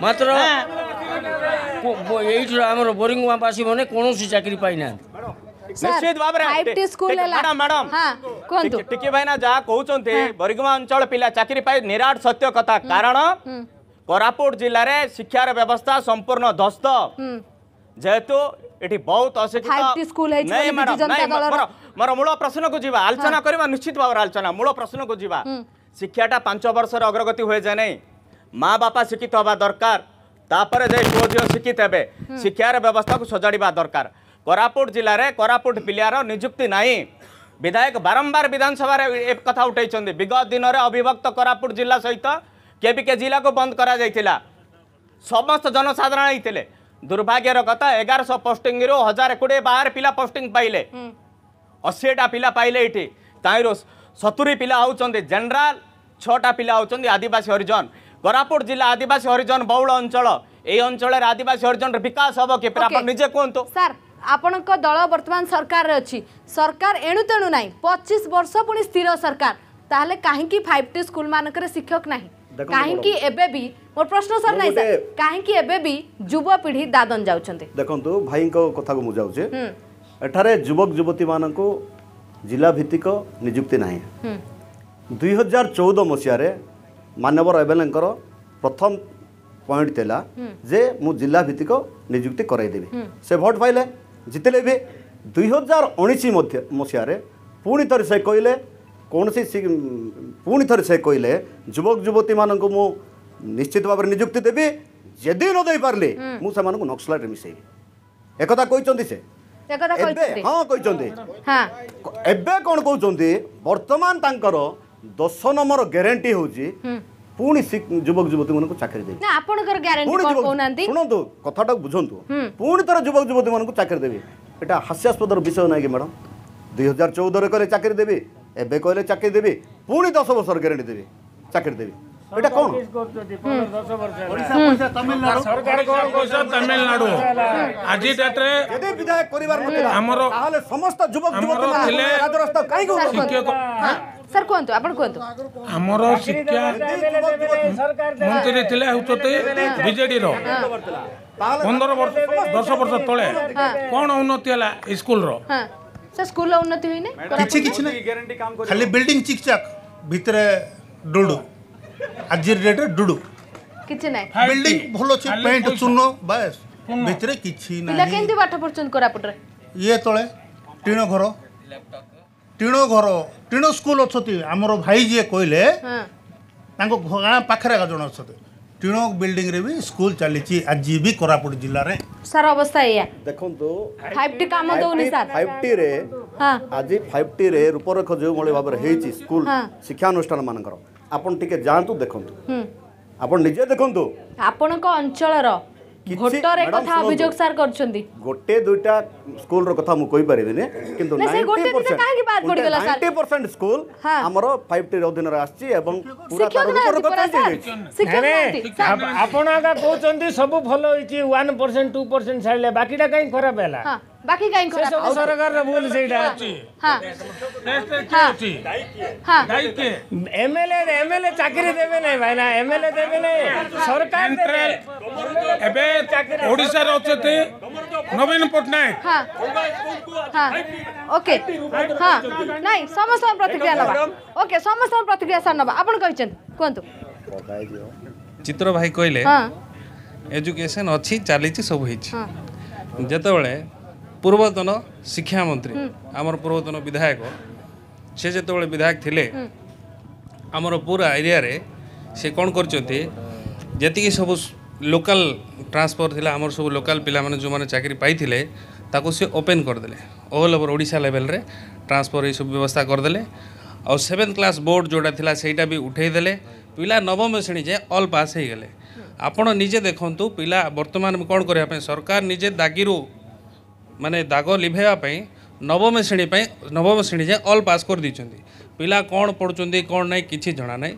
ମାତ୍ର ଏଇଠୁ ଆମର ବୋରିଂ ବାସୀମାନେ କୌଣସି ଚାକିରି ପାଇନାହାନ୍ତି ନିଶ୍ଚିତ ଭାବରେ ମ୍ୟାଡାମ କୁହନ୍ତୁ ଟିକି ଭାଇନା ଯାହା କହୁଛନ୍ତି ବରିଗୁମା ଅଞ୍ଚଳ ପିଲା ଚାକିରି ପାଇ ନିରାଟ ସତ୍ୟ କଥା କାରଣ କୋରାପୁଟ ଜିଲ୍ଲାରେ ଶିକ୍ଷାର ବ୍ୟବସ୍ଥା ସମ୍ପୂର୍ଣ୍ଣ ଧ୍ୱସ୍ତ ଯେହେତୁ ଏଠି ବହୁତ ଅଶିକ୍ଷିତ ମୋର ମୂଳ ପ୍ରଶ୍ନକୁ ଯିବା ଆଲୋଚନା କରିବା ନିଶ୍ଚିତ ଭାବରେ ଆଲୋଚନା ମୂଳ ପ୍ରଶ୍ନକୁ ଯିବା ଶିକ୍ଷାଟା ପାଞ୍ଚ ବର୍ଷରେ ଅଗ୍ରଗତି ହୋଇଯାଏ ନାହିଁ ମା ବାପା ଶିକ୍ଷିତ ହେବା ଦରକାର ତାପରେ ଯାଇ ପୁଅ ଝିଅ ଶିକ୍ଷିତ ହେବେ ଶିକ୍ଷାର ବ୍ୟବସ୍ଥାକୁ ସଜାଡ଼ିବା ଦରକାର କୋରାପୁଟ ଜିଲ୍ଲାରେ କୋରାପୁଟ ପିଲାର ନିଯୁକ୍ତି ନାହିଁ ବିଧାୟକ ବାରମ୍ବାର ବିଧାନସଭାରେ ଏ କଥା ଉଠାଇଛନ୍ତି ବିଗତ ଦିନରେ ଅବିଭକ୍ତ କୋରାପୁଟ ଜିଲ୍ଲା ସହିତ କେବିକେ ଜିଲ୍ଲାକୁ ବନ୍ଦ କରାଯାଇଥିଲା ସମସ୍ତ ଜନସାଧାରଣ ହେଇଥିଲେ ଦୁର୍ଭାଗ୍ୟର କଥା ଏଗାରଶହ ପୋଷ୍ଟିଂରୁ ହଜାରେ କୋଡ଼ିଏ ବାହାରେ ପିଲା ପୋଷ୍ଟିଂ ପାଇଲେ ଅଶୀଟା ପିଲା ପାଇଲେ ଏଠି ତାହିଁରୁ ସତୁରି ପିଲା ହେଉଛନ୍ତି ଜେନେରାଲ ଛଅଟା ପିଲା ହେଉଛନ୍ତି ଆଦିବାସୀ ହରିଜନ କୋରାପୁଟ ଜିଲ୍ଲା ଆଦିବାସୀ ହରିଜନ ବହୁଳ ଅଞ୍ଚଳ এই অঞ্চলের আদিবাসী অর্জনের বিকাশ হব কিপর আপন নিজে কুহতু স্যার আপনার দল বর্তমান সরকার অছি সরকার এণু তেণু নাই পঁচিশ বর্ষ পুঁ স্থির সরকার তাহলে কাহিকি ফাইভ টি স্কুল মানকরে শিক্ষক নাই কাহিকি এবে বি মোর প্রশ্ন স্যার নাই স্যার কাহিকি এবে বি যুবপিঢ়ি দাদন যাচ্ছেন দেখন্তু ভাইঙ্ক কথা মু যাচ্ছে এঠারে যুবক যুবতী মানকু ଜିଲ୍ଲା ଭିତ୍ତିକ ନିଯୁକ୍ତି ନାହିଁ ଦୁଇ ହଜାର ଚଉଦ ମସିହାରେ ମାନ୍ୟବର ଏମ୍ଏଲ୍ଏଙ୍କର ପ୍ରଥମ ପଏଣ୍ଟ ଥିଲା ଯେ ମୁଁ ଜିଲ୍ଲା ଭିତ୍ତିକ ନିଯୁକ୍ତି କରାଇଦେବି ସେ ଭୋଟ୍ ପାଇଲେ ଜିତିଲେ ବି ଦୁଇ ହଜାର ଉଣେଇଶ ମଧ୍ୟ ମସିହାରେ ପୁଣି ଥରେ ସେ କହିଲେ କୌଣସି ପୁଣି ଥରେ ସେ କହିଲେ ଯୁବକ ଯୁବତୀମାନଙ୍କୁ ମୁଁ ନିଶ୍ଚିତ ଭାବରେ ନିଯୁକ୍ତି ଦେବି ଯଦି ନ ଦେଇପାରିଲି ମୁଁ ସେମାନଙ୍କୁ ନକ୍ସଲାଇଟ୍ରେ ମିଶାଇବି ଏକଥା କହିଛନ୍ତି ସେ ସେ କଥା କହିଛନ୍ତି ହଁ କହିଛନ୍ତି ହଁ ଏବେ କ'ଣ କହୁଛନ୍ତି ବର୍ତ୍ତମାନ ତାଙ୍କର ଦଶ ନମ୍ବର ଗ୍ୟାରେଣ୍ଟି ହେଉଛି ପୁଣି ଯୁବକ ଯୁବତୀ ମାନଙ୍କୁ ଚାକିରି ଦେବେ ଆପଣଙ୍କର ଗ୍ୟାରେଣ୍ଟି କହୁନାହାନ୍ତି ଶୁଣନ୍ତୁ କଥାଟାକୁ ବୁଝନ୍ତୁ ପୁଣି ଥରେ ଯୁବକ ଯୁବତୀ ମାନଙ୍କୁ ଚାକିରି ଦେବେ এটা হাস্যাস্পদর বিষয় নাই কি ম্যাডাম দুই হাজার চৌদরে কলে চাকরি দেবে এবে কলে চাকরি দেবে পুঁ দশ বছর গ্যারেটি দেবে চাকরি দেবে এটা কোন তামিলনাড়ু আজি ডেটরে যদি বিধায়ক করিবার নথিলা আমার তাহলে সমস্ত যুবক যুবতী মানে রাজরাস্তা কাই গো ସାର୍ କୁହନ୍ତୁ ଆପଣ କୁହନ୍ତୁ ଆମର ଶିକ୍ଷା ମନ୍ତ୍ରୀ ଥିଲେ ହେଉଛନ୍ତି ବିଜେଡିର ପନ୍ଦର ବର୍ଷ ଦଶ ବର୍ଷ ତଳେ କ'ଣ ଉନ୍ନତି ହେଲା ସ୍କୁଲର ସାର୍ ସ୍କୁଲର ଉନ୍ନତି ହୋଇନି କିଛି କିଛି ନାହିଁ ଖାଲି ବିଲ୍ଡିଂ ଚିକ୍ ଚାକ୍ ଭିତରେ ଡୁଡ଼ୁ ଆଜି ରେଟ୍ ଡୁଡୁ କିଛି ନାହିଁ ବିଲ୍ଡିଂ ଭଲ ଅଛି ପେଣ୍ଟ ଚୂନ ବାସ୍ ଭିତରେ କିଛି ନାହିଁ ପିଲା କେମିତି ପାଠ ପଢୁଛନ୍ତି କୋରାପୁଟରେ ଇଏ ତଳେ ଟିଣ ଘର ଟିଣ ଘର ଟିଣ ସ୍କୁଲ ଅଛନ୍ତି ଆମର ଭାଇ ଯିଏ କହିଲେ ତାଙ୍କ ଗାଁ ପାଖରେ ଜଣେ ଅଛନ୍ତି ଟିଣ ବିଲ୍ଡିଂରେ ବି ସ୍କୁଲ ଚାଲିଛି ଆଜି ବି କୋରାପୁଟ ଜିଲ୍ଲାରେ ସାର୍ ଅବସ୍ଥା ଏଇଆ ଦେଖନ୍ତୁ ଫାଇଭ୍ ଟି କାମ ଦେଉନି ସାର୍ ଫାଇଭ୍ ଟିରେ ଆଜି ଫାଇଭ୍ ଟିରେ ରୂପରେଖ ଯେଉଁଭଳି ଭାବରେ ହେଇଛି ସ୍କୁଲ ଶିକ୍ଷାନୁଷ୍ଠାନ ମାନଙ୍କର ଆପଣ ଟିକେ ଯାଆନ୍ତୁ ଦେଖନ୍ତୁ ଆପଣ ନିଜେ ଦେଖନ୍ତୁ ଆପଣଙ୍କ ଅଞ୍ଚଳର ভোটরে কথা অভিযোগ স্যার করছন্তি গোটে দুইটা স্কুলর কথা মু কই পারিবিনি কিন্তু 90% কাহিকি বাদ পড়ি গলা স্যার 90% স্কুল আমার 5 টি ଆପଣ ଆଗା କହୁଛନ୍ତି ସବୁ ଭଲ ହେଇଛି ୱାନ୍ ପରସେଣ୍ଟ ଟୁ ପରସେଣ୍ଟ ଛାଡ଼ିଲେ ବାକିଟା କାଇଁ ଖରାପ ହେଲା ବାକି କାହିଁ ଖରାପ ସରକାରର ଭୁଲ ସେଇଟା ଏମଏଲଏ ଏମଏଲଏ ଚାକିରି ଦେବେ ନାହିଁ ଭାଇନା ଏମଏଲଏ ଦେବେ ନାହିଁ ସରକାର ଏବେ ଓଡ଼ିଶାରେ ଅଛନ୍ତି ନବୀନ ପଟ୍ଟନାୟକ ଓକେ ହଁ ନାଇଁ ସମସ୍ତଙ୍କ ପ୍ରତିକ୍ରିୟା ନେବା ଓକେ ସମସ୍ତଙ୍କ ପ୍ରତିକ୍ରିୟା ସାର୍ ନେବା ଆପଣ କହିଛନ୍ତି କୁହନ୍ତୁ ଚିତ୍ର ଭାଇ କହିଲେ ଏଜୁକେସନ୍ ଅଛି ଚାଲିଛି ସବୁ ହେଇଛି ଯେତେବେଳେ ପୂର୍ବତନ ଶିକ୍ଷାମନ୍ତ୍ରୀ ଆମର ପୂର୍ବତନ ବିଧାୟକ ସେ ଯେତେବେଳେ ବିଧାୟକ ଥିଲେ ଆମର ପୁରା ଏରିଆରେ ସେ କ'ଣ କରିଛନ୍ତି ଯେତିକି ସବୁ লোকাল ট্রান্সফর লা আমার সব লোকাল পিলা মানে যে চাকরি পাইলে তাকে সে ওপেন করেদেলে অল ওভর ওড়শা লেভেলরে ট্রান্সফর এইসব ব্যবস্থা করেদেলে আউ সেভেন ক্লাস বোর্ড যেটা লা সেইটা বি উঠাইদেলে পিলা নবম শ্রেণী যায় অল পাস হয়ে গেলে ଆପଣ ନିଜେ ଦେଖନ୍ତୁ ପିଲା ବର୍ତ୍ତମାନ କ'ଣ କରିବା ପାଇଁ ସରକାର ନିଜେ ଦାଗିରୁ ମାନେ ଦାଗ ଲିଭାଇବା ପାଇଁ ନବମ ଶ୍ରେଣୀ ପାଇଁ ନବମ ଶ୍ରେଣୀ ଯାଏଁ ଅଲ୍ ପାସ୍ କରିଦେଇଛନ୍ତି ପିଲା କ'ଣ ପଢ଼ୁଛନ୍ତି କ'ଣ ନାହିଁ କିଛି ଜଣା ନାହିଁ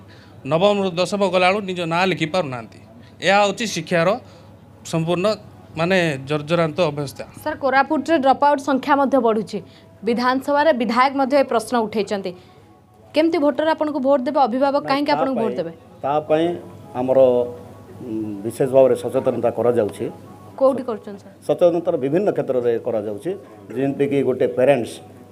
ନବମରୁ ଦଶମ ଗଲାବେଳୁ ନିଜ ନାଁ ଲେଖିପାରୁନାହାନ୍ତି ଏହା ହେଉଛି ଶିକ୍ଷାର ସମ୍ପୂର୍ଣ୍ଣ ମାନେ ଜର୍ଜରାନ୍ତ ଅବସ୍ଥା ସାର୍ କୋରାପୁଟରେ ଡ୍ରପ୍ ଆଉଟ୍ ସଂଖ୍ୟା ମଧ୍ୟ ବଢ଼ୁଛି ବିଧାନସଭାରେ ବିଧାୟକ ମଧ୍ୟ ଏ ପ୍ରଶ୍ନ ଉଠାଇଛନ୍ତି କେମିତି ଭୋଟର ଆପଣଙ୍କୁ ଭୋଟ ଦେବେ ଅଭିଭାବକ କାହିଁକି ଆପଣଙ୍କୁ ଭୋଟ ଦେବେ ତା ପାଇଁ ଆମର ବିଶେଷ ଭାବରେ ସଚେତନତା କରାଯାଉଛି କେଉଁଠି କରୁଛନ୍ତି ସଚେତନତାର ବିଭିନ୍ନ କ୍ଷେତ୍ରରେ କରାଯାଉଛି ଯେମିତିକି ଗୋଟେ ପ୍ୟାରେଣ୍ଟସ୍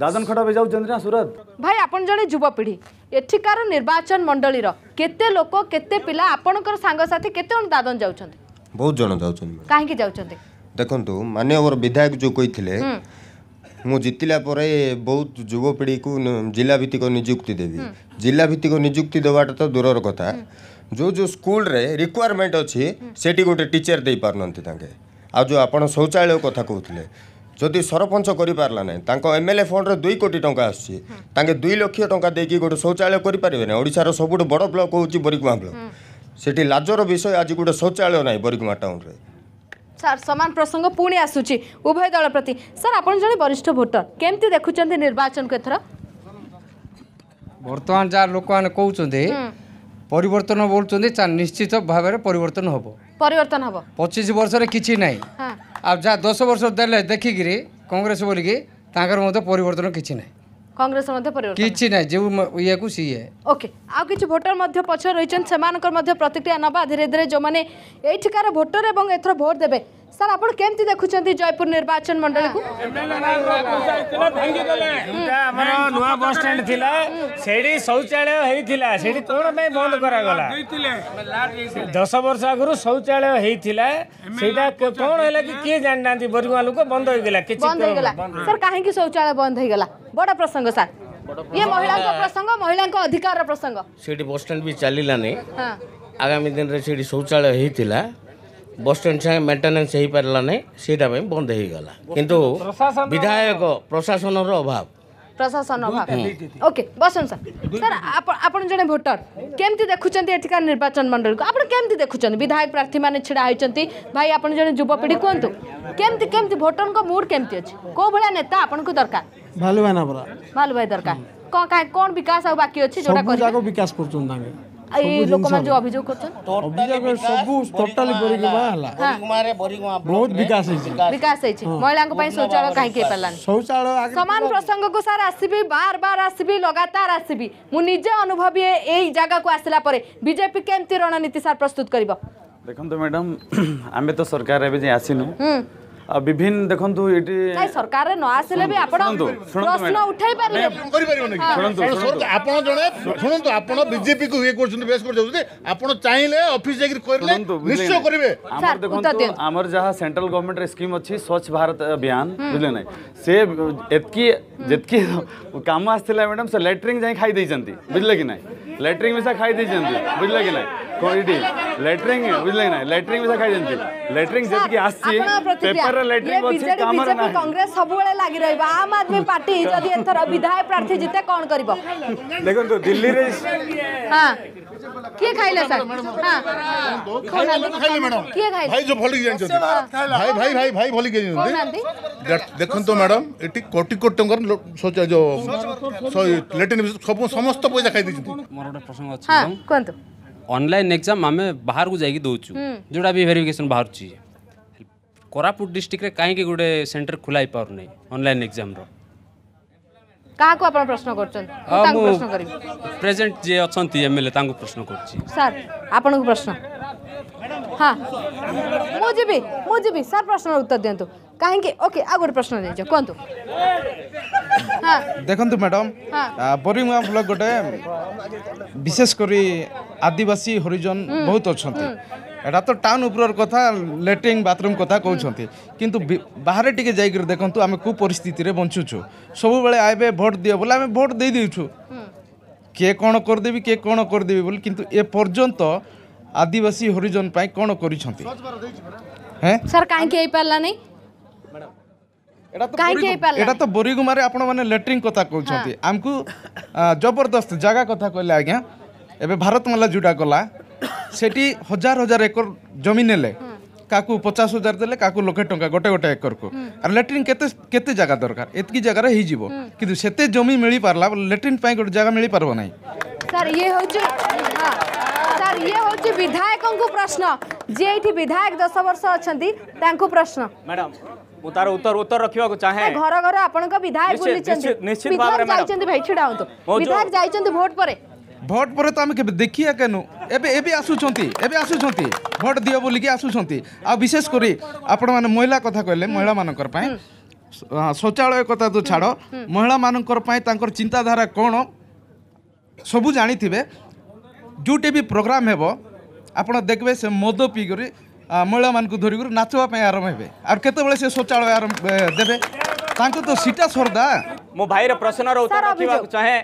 ଦାଦନ ଖଟା ଯାଉଛନ୍ତି ନା ସୁରତ ଭାଇ ଆପଣ ଜଣେ ଯୁବପିଢ଼ି ଏଠିକାର ନିର୍ବାଚନ ମଣ୍ଡଳୀର କେତେ ଲୋକ କେତେ ପିଲା ଆପଣଙ୍କର ସାଙ୍ଗସାଥି କେତେ ଜଣ ଦାଦନ ଯାଉଛନ୍ତି ବହୁତ ଜଣ ଯାଉଛନ୍ତି କାହିଁକି ଯାଉଛନ୍ତି ଦେଖନ୍ତୁ ମାନ୍ୟବର ବିଧାୟକ ଯେଉଁ କହିଥିଲେ ମୁଁ ଜିତିଲା ପରେ ବହୁତ ଯୁବପିଢ଼ିକୁ ଜିଲ୍ଲା ଭିତ୍ତିକ ନିଯୁକ୍ତି ଦେବି ଜିଲ୍ଲା ଭିତ୍ତିକ ନିଯୁକ୍ତି ଦେବାଟା ତ ଦୂରର କଥା ଯେଉଁ ଯେଉଁ ସ୍କୁଲରେ ରିକ୍ୱାରମେଣ୍ଟ ଅଛି ସେଠି ଗୋଟେ ଟିଚର ଦେଇପାରୁନାହାନ୍ତି ତାଙ୍କେ ଆଉ ଯେଉଁ ଆପଣ ଶୌଚାଳୟ କଥା କହୁଥିଲେ यदि सरपंच करि पार्ला नै तांको एमएलए फोन रे 2 कोटी टंका आछी ताके 2 लाख टंका देकी गोट शौचालय करि परिबे ने ओडिसा रो सबुट बडो ब्लाक होउछी बोरिगुआ ब्लाक सेठी लाजरो विषय आज गोट शौचालय नै बोरिगुआ टाउन सर समान प्रसंग पूर्णय आसुछी उभय दल प्रति सर आपण जने वरिष्ठ भोटर केमती देखुछन् निर्वाचन के तरह वर्तमान जार लोकन कहुछन् दे परिवर्तन बोलुछन् निश्चित भागेरे परिवर्तन होबो परिवर्तन होबो वर्ष रे ଆଉ ଯାହା ଦଶ ବର୍ଷ ଦେଲେ ଦେଖିକିରି କଂଗ୍ରେସ ବୋଲିକି ତାଙ୍କର ମଧ୍ୟ ପରିବର୍ତ୍ତନ କିଛି ନାହିଁ কংগ্রেস মধ্যে পরিবর্তন কিছু না যে ইয়াকু সিয়ে ওকে আউ কিছু ভোটার মধ্যে পছ রইছেন সেমানকর মধ্যে প্রতিক্রিয়া নবা ধীরে ধীরে যে মানে এইঠিকার ভোটার এবং এথর ভোট দেবে सर आप कमी देखुं जयपुर निर्वाचन मंडल को नुआ बस स्टैंड शौचालय होइथिला सेडी कोन में बंद करा गला वर्ष अगुरु शौचालय होइथिला सेडा कोन होला कि जान नांती बरगुआ लोक बंद होइ गला सर काहे शौचालय बंद होइ गला बडा प्रसंग सर ये महिला को प्रसंग महिला को अधिकार प्रसंग सेडी बस स्टैंड भी चलिला आगामी दिन रे सेडी शौचालय होइथिला ବସ୍ଷ୍ଟାଣ୍ଡ ସାଙ୍ଗେ ମେଣ୍ଟେନାନ୍ସ ହେଇପାରିଲାନି ସେଇଟା ପାଇଁ ବନ୍ଦ ହେଇଗଲା କିନ୍ତୁ ବିଧାୟକ ପ୍ରଶାସନର ଅଭାବ ପ୍ରଶାସନ ଅଭାବ ଓକେ ବସନ୍ତ ସାର୍ ସାର୍ ଆପଣ ଜଣେ ଭୋଟର କେମିତି ଦେଖୁଛନ୍ତି ଏଠିକାର ନିର୍ବାଚନ ମଣ୍ଡଳୀକୁ ଆପଣ କେମିତି ଦେଖୁଛନ୍ତି ବିଧାୟକ ପ୍ରାର୍ଥୀମାନେ ଛିଡ଼ା ହୋଇଛନ୍ତି ଭାଇ ଆପଣ ଜଣେ ଯୁବପିଢ଼ି କୁହନ୍ତୁ କେମିତି କେମିତି ଭୋଟରଙ୍କ ମୁଡ୍ କେମିତି ଅଛି କେଉଁ ଭଳିଆ ନେତା ଆପଣଙ୍କୁ ଦରକାର ଭାଲୁ ଭାଇ ଦରକାର କ'ଣ କ'ଣ ବିକାଶ ଆଉ ବାକି ଅଛି ଯୋଉଟା ବିକାଶ କରୁଛନ୍ତି এই লোকমান যে অভিযোগ করছেন অভিযোগ সবু টোটালি বরিগুমা হলা বরিগুমারে বরিগুমা বহুত বিকাশ হইছে বিকাশ হইছে মহিলাঙ্ক পাই শৌচালয় কাহি কে পালান শৌচালয় সমান প্রসঙ্গ কো স্যার আসিবি বারবার আসিবি লাগাতার আসিবি মু নিজে অনুভবী এই জায়গা কো আসিলা পরে বিজেপি কেমতি রণনীতি স্যার প্রস্তুত করিব দেখুন তো ম্যাডাম আমি তো সরকার এবে যে আসিনু হুম বিভিন দেখন্তু এটি নাই সরকারে ন আসলে বি আপন প্রশ্ন উঠাই পারলে করি পারিব নাকি শুনন্তু আপন জনে শুনন্তু আপন বিজেপি কো ইয়ে করছন্তু বেস করে যাচ্ছে আপন চাইলে অফিস যাকি করিলে নিশ্চয় করিবে আমার দেখন্তু আমার যাহা সেন্ট্রাল গভর্নমেন্ট রে স্কিম अछि स्वच्छ भारत अभियान बुझले नै से एतकी जेतकी काम आस्थिला मैडम से लेटरिंग जाई खाई दैजंती बुझले कि नै लेटरिंग मिसा खाई दैजंती बुझले कि नै क्वालिटी लेटरिंग बुझले कि नै लेटरिंग मिसा खाई दैजंती लेटरिंग जेतकी आसी पेपर কংগ্রেস সবুলে লাগি রহব আম আদমি পার্টি যদি এথর বিধায়ক প্রার্থী জিতে কোণ করব দেখুন দিল্লি রে হ্যাঁ କିଏ ଖାଇଲା ସାର୍ ଭାଇ ଯୋଉ ଭଲିକି ଜାଣିଛନ୍ତି ଭାଇ ଭାଇ ଭାଇ ଭାଇ ଭଲିକି ଜାଣିଛନ୍ତି ଦେଖନ୍ତୁ ମ୍ୟାଡ଼ାମ ଏଠି କୋଟି କୋଟି ଟଙ୍କାର ଯୋଉ ଲାଟିନ୍ ସମସ୍ତ ପଇସା ଖାଇ ଦେଇଛନ୍ତି ମୋର ଗୋଟେ ପ୍ରସଙ୍ଗ ଅଛି କୁହନ୍ତୁ ଅନଲାଇନ୍ ଏକ୍ଜାମ୍ ଆମେ ବାହାରକୁ ଯାଇକି ଦେଉଛୁ ଯେଉଁଟା ବି ଭେରିଫିକେସନ୍ ବାହାରୁଛି କୋରାପୁଟ ଡିଷ୍ଟ୍ରିକ୍ଟରେ କାହିଁକି ଗୋଟେ ସେଣ୍ଟର ଖୋଲା ହେଇପାରୁନି ଅନଲାଇନ୍ ଏକ୍ଜାମ୍ର କାହାକୁ ଆପଣ ପ୍ରଶ୍ନ କରୁଛନ୍ତି ମୁଁ ପ୍ରଶ୍ନ କରିବି ପ୍ରେଜେଣ୍ଟ ଯିଏ ଅଛନ୍ତି ଏମ୍ଏଲ୍ଏ ତାଙ୍କୁ ପ୍ରଶ୍ନ କରୁଛି ସାର୍ ଆପଣଙ୍କୁ ପ୍ରଶ୍ନ ହଁ ମୁଁ ଯିବି ମୁଁ ଯିବି ସାର୍ ପ୍ରଶ୍ନର ଉତ୍ତର ଦିଅନ୍ତୁ କାହିଁକି ଓକେ ଆଉ ଗୋଟେ ପ୍ରଶ୍ନ ଦେଇଛ କୁହନ୍ତୁ ଦେଖନ୍ତୁ ମ୍ୟାଡ଼ାମ୍ ବରିମୁଆ ବ୍ଲକ୍ ଗୋଟେ ବିଶେଷ କରି ଆଦିବାସୀ ହରିଜନ ବହୁତ ଅଛନ୍ତି এটা তো ଟାଉନ୍ ଉପରର କଥା ଲାଟ୍ରିନ୍ ବାଥରୁମ୍ କଥା କହୁଛନ୍ତି କିନ୍ତୁ ବାହାରେ ଟିକେ ଯାଇକରି ଦେଖନ୍ତୁ ଆମେ କେଉଁ ପରିସ୍ଥିତିରେ ବଞ୍ଚୁଛୁ ସବୁବେଳେ ଏବେ ଭୋଟ୍ ଦିଅ ବୋଲେ ଆମେ ଭୋଟ୍ ଦେଇଦେଉଛୁ କିଏ କ'ଣ କରିଦେବି କିଏ କ'ଣ କରିଦେବି ବୋଲି କିନ୍ତୁ ଏ ପର୍ଯ୍ୟନ୍ତ ଆଦିବାସୀ ହରିଜନ ପାଇଁ କ'ଣ କରିଛନ୍ତି ସାର୍ କାହିଁକି ହେଇପାରିଲା ନାହିଁ এটা তো বরিগুমারে আপনার মানে লেট্রিন কথা কৌন আমি জবরদস্ত জায়গা কথা কলে আজ্ঞা এবে ভারতমালা যোটা গলা ସେଠି ହଜାର ହଜାର ଏକର ଜମି ନେଲେ କାହାକୁ ପଚାଶ ହଜାର ଦେଲେ କାହାକୁ ଲକ୍ଷେ ଟଙ୍କା ଗୋଟେ ଗୋଟେ ଏକରକୁ ଆଉ ଲାଟ୍ରିନ୍ କେତେ କେତେ ଜାଗା ଦରକାର ଏତିକି ଜାଗାରେ ହେଇଯିବ କିନ୍ତୁ ସେତେ ଜମି ମିଳିପାରିଲା ଲାଟ୍ରିନ୍ ପାଇଁ ଗୋଟେ ଜାଗା ମିଳିପାରିବ ନାହିଁ ସାର୍ ଇଏ ହେଉଛି ସାର୍ ଇଏ ହେଉଛି ବିଧାୟକଙ୍କୁ ପ୍ରଶ୍ନ ଯିଏ ଏଠି ବିଧାୟକ ଦଶ ବର୍ଷ ଅଛନ୍ତି ତାଙ୍କୁ ପ୍ରଶ୍ନ ମ୍ୟାଡାମ୍ ମୁଁ ତାର ଉତ୍ତର ଉତ୍ତର ରଖିବାକୁ ଚାହେଁ ଘର ଘର ଆପଣଙ୍କ ବିଧାୟକ ବୁଲିଛନ୍ତି ବିଧାୟକ ଯାଇଛନ୍ତି ଭାଇ ଛିଡ଼ା ହୁଅନ୍ତୁ ବିଧାୟକ ଯାଇଛନ୍ତି ଭୋଟ ପରେ ভোট পরে তো আমি কেবে দেখিয়া কেন এবে এবে আসুচন্তি এবে আসুচন্তি ভোট দিও বলিকি আসুচন্তি আর বিশেষ করে আপন মানে মহিলা কথা কইলে মহিলা মানকর পাই শৌচালয় কথা তো ছাড় মহিলা মানকর পাই তাঙ্কর চিন্তাধারা কোন সবু জানিথিবে ଯୋଉଟି ବି ପ୍ରୋଗ୍ରାମ୍ ହେବ ଆପଣ ଦେଖିବେ ସେ ମଦ ପିଇକରି ମହିଳାମାନଙ୍କୁ ଧରିକରି ନାଚିବା ପାଇଁ ଆରମ୍ଭ ହେବେ ଆଉ କେତେବେଳେ ସେ ଶୌଚାଳୟ ଆରମ୍ଭ ଦେବେ ତାଙ୍କୁ ତ ସିଟା ସର୍ଦା ମୋ ଭାଇର ପ୍ରଶ୍ନର ଉତ୍ତର ରଖିବାକୁ ଚାହେଁ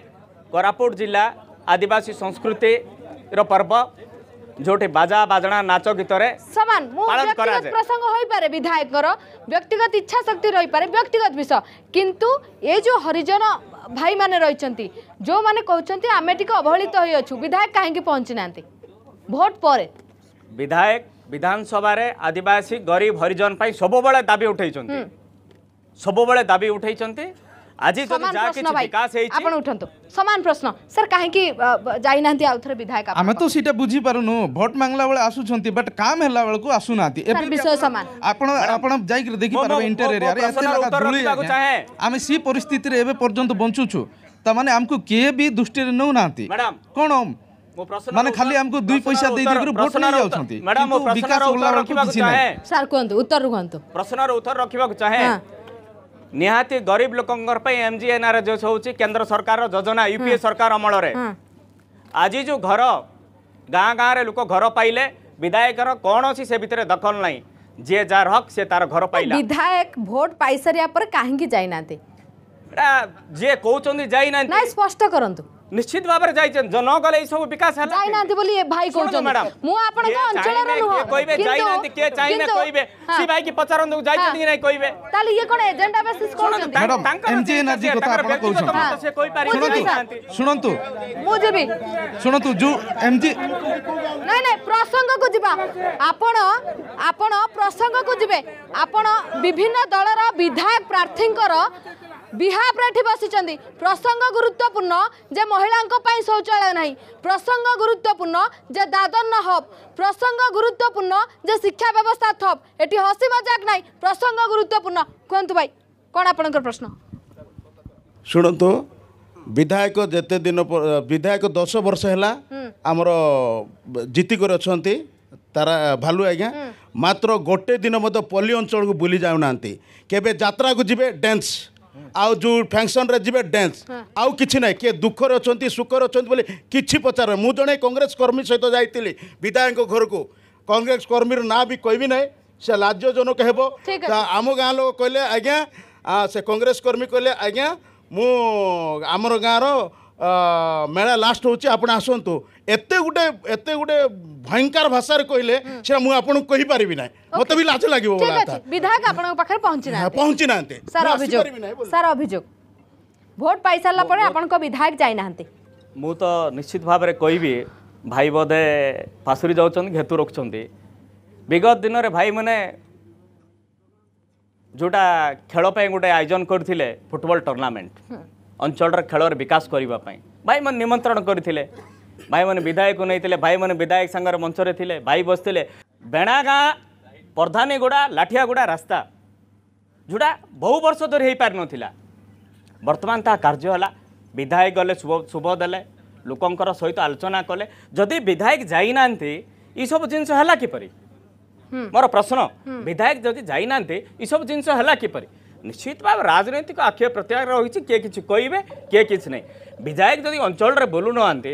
କୋରାପୁଟ ଜିଲ୍ଲା ଆଦିବାସୀ ସଂସ୍କୃତିର ପର୍ବ ଯୋଉଠି ବାଜା ବାଜଣା ନାଚ ଗୀତରେ ସମାନ ମୁଁ ବ୍ୟକ୍ତିଗତ ପ୍ରସଙ୍ଗ ହୋଇପାରେ ବିଧାୟକଙ୍କର ବ୍ୟକ୍ତିଗତ ଇଚ୍ଛା ଶକ୍ତି ରହିପାରେ ବ୍ୟକ୍ତିଗତ ବିଷୟ କିନ୍ତୁ ଏ ଯୋଉ ହରିଜନ ଭାଇମାନେ ରହିଛନ୍ତି ଯୋଉମାନେ କହୁଛନ୍ତି ଆମେ ଟିକେ ଅବହେଳିତ ହୋଇଅଛୁ ବିଧାୟକ କାହିଁକି ପହଞ୍ଚି ନାହାନ୍ତି ଭୋଟ ପରେ ବିଧାୟକ ବିଧାନସଭାରେ ଆଦିବାସୀ ଗରିବ ହରିଜନ ପାଇଁ ସବୁବେଳେ ଦାବି ଉଠାଇଛନ୍ତି ସବୁବେଳେ ଦାବି ଉଠାଇଛନ୍ତି আজি যদি যা কিছু বিকাশ হেইছি আপন উঠন্তু সমান প্রশ্ন স্যার কাহিকি যাই নাহান্তি আউথরে বিধায়ক আমি তো সেটা বুঝি পারুনু ভোট মাংলা বেলে আসুছন্তি বাট কাম হেলা বেলকু আসুনাতি এবে বিষয় সমান আপন আপন যাই করে দেখি পারবে ইন্টার এরিয়া রে এতে লাগা ধুলি আমি সি পরিস্থিতি রে এবে পর্যন্ত বঞ্চুছু তা মানে আমকু কে বি দৃষ্টি রে নউ নাহান্তি কোন মানে খালি আমকু দুই পয়সা দেই দেই ভোট নাই যাউছন্তি কিন্তু বিকাশ উল্লা বেলকু কিছু নাই স্যার কোন্তু উত্তর রুহন্তু প্রশ্নর উত্তর রাখিবাকু চাহে ନିହାତି ଗରିବ ଲୋକଙ୍କର ପାଇଁ ଏମ୍ଜିଏନ୍ଆର୍ଏଜେସ୍ ହେଉଛି କେନ୍ଦ୍ର ସରକାରର ଯୋଜନା ୟୁପିଏ ସରକାର ଅମଳରେ ଆଜି ଯେଉଁ ଘର ଗାଁ ଗାଁରେ ଲୋକ ଘର ପାଇଲେ ବିଧାୟକର କୌଣସି ସେ ଭିତରେ ଦଖଲ ନାହିଁ ଯିଏ ଯାହାର ହକ୍ ସେ ତାର ଘର ପାଇଲା ବିଧାୟକ ଭୋଟ ପାଇସାରିବା ପରେ କାହିଁକି ଯାଇନାହାନ୍ତି ଯିଏ କହୁଛନ୍ତି ଯାଇନାହାନ୍ତି ସ୍ପଷ୍ଟ କରନ୍ତୁ নিশ্চিত ভাবে যাইছেন জন গলে এই সব বিকাশ হলা যাই নাতে বলি ভাই কোচন ম্যাডাম মু আপনক অঞ্চলর নুহ কইবে যাই নাতে কে চাই না কইবে সি ভাই কি পচারন দু যাইছেন কি নাই কইবে তাহলে ইয়ে কোন এজেন্ডা বেসিস করছেন ম্যাডাম এমজি এনার্জি কথা আপন কোচন সে কই পারি শুনন্তু মু যাবি শুনন্তু জু এমজি নাই নাই প্রসঙ্গকু যা আপন আপন প্রসঙ্গকু যাবে আপন বিভিন্ন দলর বিধায়ক প্রার্থীঙ্কর ବିହାପରେ ବସିଛନ୍ତି ପ୍ରସଙ୍ଗ ଗୁରୁତ୍ୱପୂର୍ଣ୍ଣ ଯେ ମହିଳାଙ୍କ ପାଇଁ ଶୌଚାଳୟ ନାହିଁ ପ୍ରସଙ୍ଗ ଗୁରୁତ୍ୱପୂର୍ଣ୍ଣ ଯେ ଦାଦନ ହବ୍ ପ୍ରସଙ୍ଗ ଗୁରୁତ୍ୱପୂର୍ଣ୍ଣ ଯେ ଶିକ୍ଷା ବ୍ୟବସ୍ଥା ଥପ୍ ଏଠି ହସି ମଜାକ ନାହିଁ ପ୍ରସଙ୍ଗ ଗୁରୁତ୍ୱପୂର୍ଣ୍ଣ କୁହନ୍ତୁ ଭାଇ କ'ଣ ଆପଣଙ୍କର ପ୍ରଶ୍ନ ଶୁଣନ୍ତୁ ବିଧାୟକ ଯେତେ ଦିନ ବିଧାୟକ ଦଶ ବର୍ଷ ହେଲା ଆମର ଜିତିକରି ଅଛନ୍ତି তারা ভালু আজ্ঞা মাত্র গোটে দিন মধ্যে পল্লী অঞ্চলক বুলি যাও না কেবে যাত্রা যাবে ড্যান্স ଆଉ ଯେଉଁ ଫ୍ୟାଙ୍କସନ୍ରେ ଯିବେ ଡ୍ୟାନ୍ସ ଆଉ କିଛି ନାହିଁ କିଏ ଦୁଃଖରେ ଅଛନ୍ତି ସୁଖରେ ଅଛନ୍ତି ବୋଲି କିଛି ପଚାର ମୁଁ ଜଣେ କଂଗ୍ରେସ କର୍ମୀ ସହିତ ଯାଇଥିଲି ବିଧାୟକଙ୍କ ଘରକୁ କଂଗ୍ରେସ କର୍ମୀର ନାଁ ବି କହିବି ନାହିଁ ସେ ଲାଜ୍ୟଜନକ ହେବ ଆମ ଗାଁ ଲୋକ କହିଲେ ଆଜ୍ଞା ସେ କଂଗ୍ରେସ କର୍ମୀ କହିଲେ ଆଜ୍ଞା ମୁଁ ଆମର ଗାଁର ମେଳା ଲାଷ୍ଟ ହେଉଛି ଆପଣ ଆସନ୍ତୁ ଏତେ ଗୋଟେ ଏତେ ଗୋଟେ ଭୟଙ୍କର ଭାଷାରେ କହିଲେ ସେଟା ମୁଁ ଆପଣଙ୍କୁ କହିପାରିବି ନାହିଁ ମତେ ବି ଲାଜ ଲାଗିବ ବିଧାୟକ ଆପଣଙ୍କ ପାଖରେ ପହଞ୍ଚି ନାହାନ୍ତି ପହଞ୍ଚି ନାହାନ୍ତି ସାର୍ ଅଭିଯୋଗ ସାର୍ ଅଭିଯୋଗ ଭୋଟ ପାଇସାରିଲା ପରେ ଆପଣଙ୍କ ବିଧାୟକ ଯାଇନାହାନ୍ତି ମୁଁ ତ ନିଶ୍ଚିତ ଭାବରେ କହିବି ଭାଇ ବୋଧେ ଫାଶୁରି ଯାଉଛନ୍ତି ଘେତୁ ରଖୁଛନ୍ତି ବିଗତ ଦିନରେ ଭାଇମାନେ ଯେଉଁଟା ଖେଳ ପାଇଁ ଗୋଟେ ଆୟୋଜନ କରିଥିଲେ ଫୁଟବଲ୍ ଟୁର୍ଣ୍ଣାମେଣ୍ଟ ଅଞ୍ଚଳର ଖେଳର ବିକାଶ କରିବା ପାଇଁ ଭାଇମାନେ ନିମନ୍ତ୍ରଣ କରିଥିଲେ ଭାଇମାନେ ବିଧାୟକକୁ ନେଇଥିଲେ ଭାଇମାନେ ବିଧାୟକ ସାଙ୍ଗରେ ମଞ୍ଚରେ ଥିଲେ ଭାଇ ବସିଥିଲେ ବେଣାଗାଁ ପ୍ରଧାନୀଗୁଡ଼ା ଲାଠିଆଗୁଡ଼ା ରାସ୍ତା ଯେଉଁଟା ବହୁ ବର୍ଷ ଧରି ହେଇପାରିନଥିଲା ବର୍ତ୍ତମାନ ତାହା କାର୍ଯ୍ୟ ହେଲା ବିଧାୟକ ଗଲେ ଶୁଭ ଶୁଭ ଦେଲେ ଲୋକଙ୍କର ସହିତ ଆଲୋଚନା କଲେ ଯଦି ବିଧାୟକ ଯାଇନାହାନ୍ତି ଏସବୁ ଜିନିଷ ହେଲା କିପରି ମୋର ପ୍ରଶ୍ନ ବିଧାୟକ ଯଦି ଯାଇନାହାନ୍ତି ଏସବୁ ଜିନିଷ ହେଲା କିପରି ନିଶ୍ଚିତ ଭାବେ ରାଜନୈତିକ ଆକ୍ଷେପ ପ୍ରତ୍ୟାଗ ରହିଛି କିଏ କିଛି କହିବେ କିଏ କିଛି ନାହିଁ ବିଧାୟକ ଯଦି ଅଞ୍ଚଳରେ ବୁଲୁନାହାନ୍ତି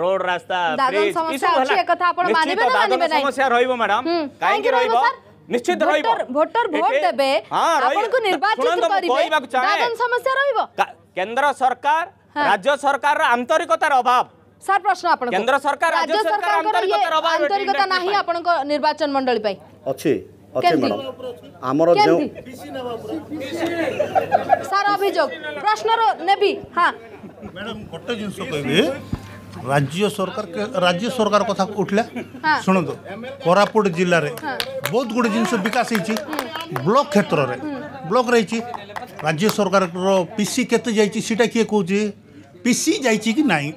ରୋଡ ରାସ୍ତା ବ୍ରିଜ ଏ କଥା ଆପଣ ମାନିବେ ନା ମାନିବେ ନାହିଁ ସମସ୍ୟା ରହିବ ମ୍ୟାଡାମ କାହିଁକି ରହିବ ନିଶ୍ଚିତ ରହିବ ଭୋଟର ଭୋଟ ଦେବେ ଆପଣଙ୍କୁ ନିର୍ବାଚିତ କରିବେ ଦାଦନ ସମସ୍ୟା ରହିବ କେନ୍ଦ୍ର ସରକାର ରାଜ୍ୟ ସରକାରର ଆନ୍ତରିକତାର ଅଭାବ ସାର୍ ପ୍ରଶ୍ନ ଆପଣ କେନ୍ଦ୍ର ସରକାର ରାଜ୍ୟ ସରକାରଙ୍କର ଆନ୍ତରିକତା ନାହିଁ ଆପଣଙ୍କ ନିର୍ବାଚନ ମଣ୍ଡଳୀ ପାଇଁ ଅଛି ଅଛି ମ୍ୟାଡ଼ାମ୍ ଆମର ଯେଉଁ ସାର ଅଭିଯୋଗ ପ୍ରଶ୍ନର ନେବି ହଁ ମ୍ୟାଡ଼ାମ୍ ଗୋଟେ ଜିନିଷ କହିବି ରାଜ୍ୟ ସରକାର ରାଜ୍ୟ ସରକାର କଥା ଉଠିଲା ଶୁଣନ୍ତୁ କୋରାପୁଟ ଜିଲ୍ଲାରେ ବହୁତ ଗୁଡ଼ିଏ ଜିନିଷ ବିକାଶ ହେଇଛି ବ୍ଲକ କ୍ଷେତ୍ରରେ ବ୍ଲକ ରହିଛି ରାଜ୍ୟ ସରକାରର ପିସି କେତେ ଯାଇଛି ସେଇଟା କିଏ କହୁଛି ପିସି ଯାଇଛି କି ନାହିଁ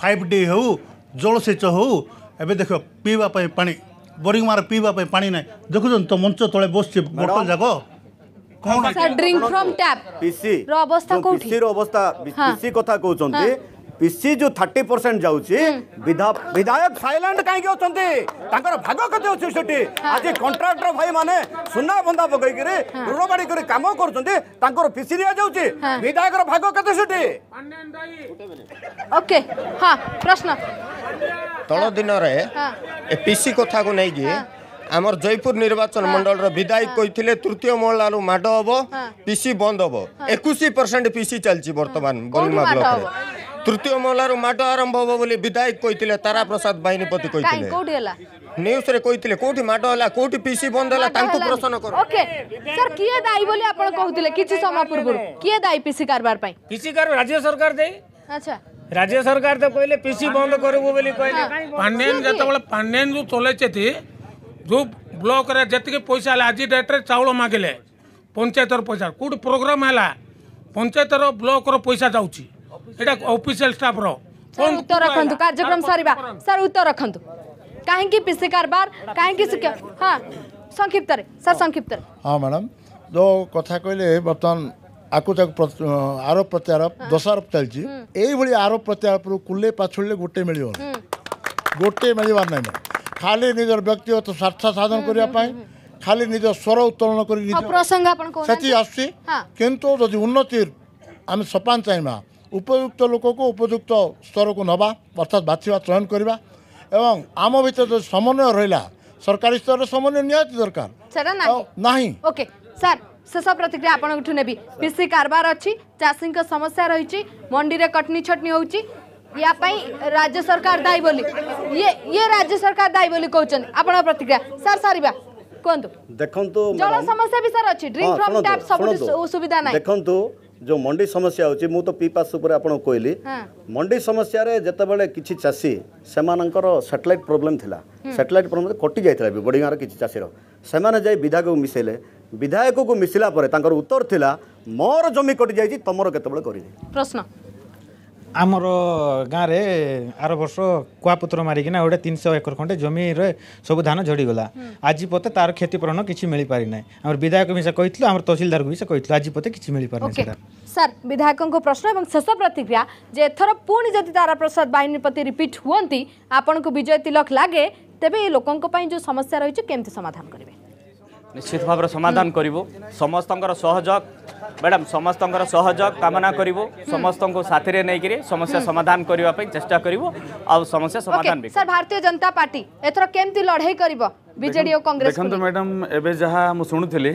ଫାଇଭ୍ ଡି ହେଉ ଜଳସେଚ ହେଉ ଏବେ ଦେଖ ପିଇବା ପାଇଁ ପାଣି ବୋରିଂ ମାର ପିଇବା ପାଇଁ ପାଣି ନାହିଁ ଦେଖୁଛନ୍ତି ତ ମଞ୍ଚ ତଳେ ବସିଛି ବୋଟଲ ଯାକ କ'ଣ ଡ୍ରିଙ୍କ୍ ଫ୍ରମ୍ ଟ୍ୟାପ୍ ପିସିର ଅବସ୍ଥା କୋଉଠି ପିସିର ଅବସ୍ଥା ପିସି କଥା କହୁଛନ୍ତି ପିସି ଯୋଉ ଥାର୍ଟି ପରସେଣ୍ଟ ଯାଉଛି ବିଧାୟକ ସାଇଲାଣ୍ଡ କାହିଁକି ଅଛନ୍ତି ତାଙ୍କର ଭାଗ କେତେ ଅଛି ସେଠି ଆଜି କଣ୍ଟ୍ରାକ୍ଟର ଭାଇମାନେ ସୁନାବନ୍ଧା ପକେଇକିରି ଋଣବାଡ଼ି କରି କାମ କରୁଛନ୍ତି ତାଙ୍କର ପିସି ଦିଆଯାଉଛି ବିଧାୟକର ଭାଗ କେତେ ସେଠି ଓକେ ହଁ ପ୍ରଶ୍ନ ତଳ ଦିନରେ ଏ ପିସି କଥାକୁ ନେଇକି ଆମର ଜୟପୁର ନିର୍ବାଚନ ମଣ୍ଡଳର ବିଧାୟକ କହିଥିଲେ ତୃତୀୟ ମହଲାରୁ ମାଡ଼ ହବ ପିସି ବନ୍ଦ ହବ ଏକୋଇଶ ପରସେଣ୍ଟ ପିସି ଚାଲିଛି ବର୍ତ୍ତମାନ ଗରିମା ବ୍ଲକରେ ତୃତୀୟ ମହଲାରୁ ମାଡ଼ ଆରମ୍ଭ ହେବ ବୋଲି ବିଧାୟକ କହିଥିଲେ ତାରାପ୍ରସାଦ ବାହିନୀପତି କହିଥିଲେ କୋଉଠି ହେଲା ନ୍ୟୁଜରେ କହିଥିଲେ କୋଉଠି ମାଡ଼ ହେଲା କୋଉଠି ପିସି ବନ୍ଦ ହେଲା ତାଙ୍କୁ ପ୍ରଶ୍ନ କର ଓକେ ସାର୍ କିଏ ଦାୟୀ ବୋଲି ଆପଣ କହୁଥିଲେ କିଛି ସମୟ ପୂର୍ବରୁ କିଏ ଦାୟୀ ପିସି କାରବାର ପାଇଁ ପିସି କାରବାର ରାଜ୍ୟ ସରକାର ଦେଇ ଆଚ୍ଛା ରାଜ୍ୟ ସରକାର ତ କହିଲେ ପିସି ବନ୍ଦ କରିବୁ ବୋଲି କହିଲେ ପାଣ୍ଡିଆନ ଯେତେବେଳେ ପାଣ୍ଡିଆନ ଯୋଉ ଚଲେଇଛନ୍ତି ଯୋଉ ବ୍ଲକରେ ଯେତିକି ପଇସା ହେଲା ଆଜି ଡେଟ୍ରେ ଚାଉଳ ମାଗିଲେ ପଞ୍ଚାୟତର ପଇସା କେଉଁଠି ପ୍ରୋଗ୍ରାମ ହେଲା ପଞ୍ଚାୟତର ବ୍ଲକର ପଇସା ଯାଉଛି ଏଇଟା ଅଫିସିଆଲ ଷ୍ଟାଫର ଉତ୍ତର ରଖନ୍ତୁ କାର୍ଯ୍ୟକ୍ରମ ସରିବା ସାର୍ ଉତ୍ତର ରଖନ୍ତୁ କାହିଁକି ପିସି କାରବାର କାହିଁକି ଶିକ୍ଷା ହଁ ସଂକ୍ଷିପ୍ତରେ ସାର୍ ସଂକ୍ଷିପ୍ତରେ ହଁ ମ୍ୟାଡ଼ାମ୍ ଯେଉଁ କଥା କହିଲେ ବର୍ତ୍ତମାନ ଆକୁ ତାକୁ ଆରୋପ ପ୍ରତ୍ୟାରୋପ ଦୋଷାରୋପ ଚାଲିଛି ଏଇଭଳି ଆରୋପ ପ୍ରତ୍ୟାରୋପରୁ କୁଲେ ପାଛୁଳିଲେ ଗୋଟେ ମିଳିବ ଗୋଟେ ମିଳିବାର ନାହିଁ ଖାଲି ନିଜର ବ୍ୟକ୍ତିଗତ ସ୍ୱାର୍ଥ ସାଧନ କରିବା ପାଇଁ ଖାଲି ନିଜ ସ୍ୱର ଉତ୍ତୋଳନ କରି ସେଠି ଆସୁଛି କିନ୍ତୁ ଯଦି ଉନ୍ନତି ଆମେ ସୋପାନ ଚାହିଁବା ଉପଯୁକ୍ତ ଲୋକକୁ ଉପଯୁକ୍ତ ସ୍ତରକୁ ନେବା ଅର୍ଥାତ୍ ବାଛିବା ଚୟନ କରିବା ଏବଂ ଆମ ଭିତରେ ଯଦି ସମନ୍ୱୟ ରହିଲା ସରକାରୀ ସ୍ତରରେ ସମନ୍ୱୟ ନିହାତି ଦରକାର ନାହିଁ ଓକେ ସାର୍ ଶେଷ ପ୍ରତିକ୍ରିୟା ଆପଣଙ୍କଠୁ ନେବି କୃଷି କାରବାର ଅଛି ଚାଷୀଙ୍କ ସମସ୍ୟା ରହିଛି ମଣ୍ଡିରେ କଟନି ଛଟନି ହେଉଛି ୟା ପାଇଁ ରାଜ୍ୟ ସରକାର ଦାୟୀ ବୋଲି ଇଏ ଇଏ ରାଜ୍ୟ ସରକାର ଦାୟୀ ବୋଲି କହୁଛନ୍ତି ଆପଣଙ୍କ ପ୍ରତିକ୍ରିୟା ସାର୍ ସରିବା କୁହନ୍ତୁ ଦେଖନ୍ତୁ ଜଳ ସମସ୍ୟା ବି ସାର୍ ଅଛି ଡ୍ରିଙ୍କ ଫ୍ରମ ଟ୍ୟାପ୍ ସବୁ ସୁବିଧା ନାହିଁ ଦେଖନ୍ତୁ ଯେଉଁ ମଣ୍ଡି ସମସ୍ୟା ହେଉଛି ମୁଁ ତ ପିପାସ୍ ଉପରେ ଆପଣଙ୍କୁ କହିଲି ମଣ୍ଡି ସମସ୍ୟାରେ ଯେତେବେଳେ କିଛି ଚାଷୀ ସେମାନଙ୍କର ସାଟେଲାଇଟ୍ ପ୍ରୋବ୍ଲେମ୍ ଥିଲା ସାଟେଲାଇଟ୍ ପ୍ରୋବ୍ଲେମ୍ କଟିଯାଇଥିଲା ବି ବଡ଼ିଗାଁର କିଛି ଚାଷୀର ସେମାନେ ଯାଇ ବିଧାୟକକୁ ମିଶାଇଲେ ବିଧାୟକକୁ ମିଶିଲା ପରେ ତାଙ୍କର ଉତ୍ତର ଥିଲା ମୋର ଜମି କଟିଯାଇଛି ତୁମର କେତେବେଳେ କରିବି ପ୍ରଶ୍ନ ଆମର ଗାଁରେ ଆର ବର୍ଷ କୁଆପତ୍ର ମାରିକିନା ଗୋଟେ ତିନିଶହ ଏକର ଖଣ୍ଡେ ଜମିରେ ସବୁ ଧାନ ଝଡ଼ିଗଲା ଆଜି ପତେ ତାର କ୍ଷତିପୂରଣ କିଛି ମିଳିପାରିନାହିଁ ଆମର ବିଧାୟକ ବି ସେ କହିଥିଲୁ ଆମର ତହସିଲଦାରକୁ ବି ସେ କହିଥିଲୁ ଆଜି ପତେ କିଛି ମିଳିପାରୁନାହିଁ ସେଟା ସାର୍ ବିଧାୟକଙ୍କ ପ୍ରଶ୍ନ ଏବଂ ଶେଷ ପ୍ରତିକ୍ରିୟା ଯେ ଏଥର ପୁଣି ଯଦି ତାରାପ୍ରସାଦ ବାହିନୀପତି ରିପିଟ୍ ହୁଅନ୍ତି ଆପଣଙ୍କୁ ବିଜୟ ତିଲକ ଲାଗେ ତେବେ ଏ ଲୋକଙ୍କ ପାଇଁ ଯେଉଁ ସମସ୍ୟା ରହିଛି କେମିତି ସମାଧାନ କରିବେ নিশ্চিত ভাবে সমাধান করবু সমস্ত সহযোগ ম্যাডাম সমস্ত সহযোগ কামনা করবু সমস্ত সাথে নেই সমস্যা সমাধান করা চেষ্টা করবু সমস্যা সমাধান স্যার ভারতীয় জনতা পার্টি এথর কেমতি লড়াই করব বিজেডি ও কংগ্রেস দেখন্তু ম্যাডাম এবে যাহা মু শুনুথিলি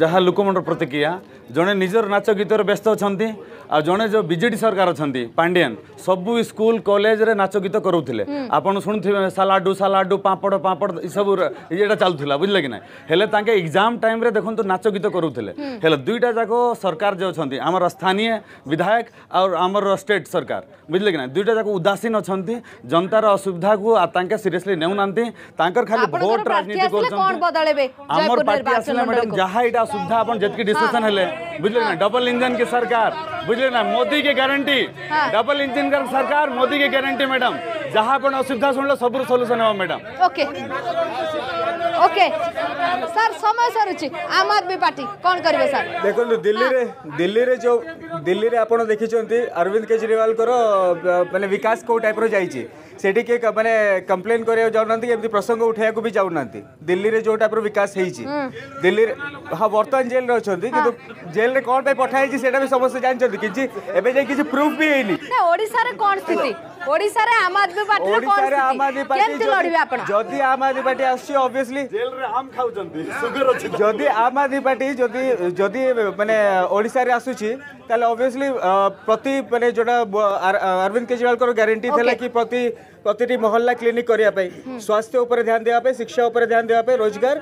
যাহা লোকমন্ডর প্রতিক্রিয়া জনে নিজর নাচ গীতর ব্যস্ত অছন্তি जड़े जो बजे सरकार अच्छा पांडियान सबू स्कूल कलेज नाच गीत करूँ हम्म। आपत शुणुते सालाडु सालाडु पापड़ पापड़ सब ये चलूला बुझे कि ना हेल्ले एग्जाम टाइम देखते नाच गीत करूँ दुईटा जाक सरकार जो अच्छा आम स्थानीय विधायक आर आम स्टेट सरकार बुझे कि ना दुईटा जाक उदासीन अच्छा जनतार असुविधा को सीरीयसली नौना खाली भोट राजनीति कर असुविधा डबल इंजन की सरकार बुझे इसलिए ना मोदी की गारंटी डबल इंजन कर सरकार मोदी की गारंटी मैडम जहाँ पण असुविधा शुणल सब सोल्यूशन हम मैडम ओके ओके सर समय सर आम आदमी पार्टी कौन कर देखो दिल्ली रे दिल्ली रे जो दिल्ली रे आप देखी अरविंद केजरीवाल कर माने विकास को टाइप रो जाईची सेठी के मैंने कंप्लेन करे जाउनांती एमती प्रसंग उठाया को भी जाउनांती दिल्ली रे जो टाइप रो विकास हेईची दिल्ली हाँ वर्तमान जेल रे अछंती किंतु जेल रे कौन पे पठाईची सेटा भी समस्त कि କିଛି ଏବେ ଯାଏ କିଛି ପ୍ରୁଫ ବି ହେଇନି ନା ଓଡ଼ିଶାରେ କ'ଣ ସ୍ଥିତି ଓଡ଼ିଶାରେ ଆମ୍ ଆଦମୀ ପାର୍ଟିର ଓଡ଼ିଶାରେ ଆମ୍ ଆଦମୀ ପାର୍ଟି ଲଢ଼ିବେ ଆପଣ ଯଦି ଆମ୍ ଆଦମୀ ପାର୍ଟି ଆସୁଛି ଅବଭିୟସଲି ଜେଲରେ ଆମ୍ ଖାଉଛନ୍ତି ସୁଗର ଅଛି ଯଦି ଆମ୍ ଆଦମୀ ପାର୍ଟି ଯଦି ଯଦି ମାନେ ଓଡ଼ିଶାରେ ଆସୁଛି তাহলে অবভিয়াসলি प्रति मैंने जो अरविंद केजरीवाल ग्यारंटी লা कि प्रति प्रति मोहल्ला ক্লিনিক करने स्वास्थ्य उपर ध्यान দেওয়া शिक्षा उपर ध्यान দেওয়া रोजगार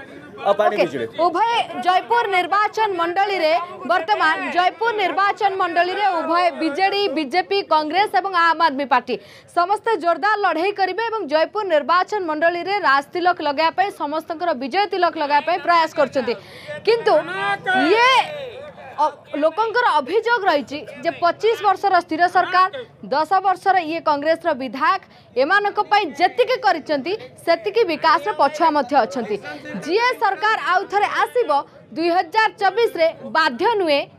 उभय जयपुर निर्वाचन मंडल रे वर्तमान जयपुर निर्वाचन मंडल रे उभय बीजेडी बीजेपी कांग्रेस एवं आम आदमी पार्टी समस्त जोरदार लड़े करेंगे और जयपुर निर्वाचन मंडल रे राज तिलक लगे समस्त विजय तिलक लगे प्रयास कर ये ଲୋକଙ୍କର ଅଭିଯୋଗ ରହିଛି ଯେ ପଚିଶ ବର୍ଷର ସ୍ଥିର ସରକାର ଦଶ ବର୍ଷର ଇଏ କଂଗ୍ରେସର ବିଧାୟକ ଏମାନଙ୍କ ପାଇଁ ଯେତିକି କରିଛନ୍ତି ସେତିକି ବିକାଶର ପଛୁଆ ମଧ୍ୟ ଅଛନ୍ତି ଯିଏ ସରକାର ଆଉ ଥରେ ଆସିବ ଦୁଇ ହଜାର ଚବିଶରେ ବାଧ୍ୟ ନୁହେଁ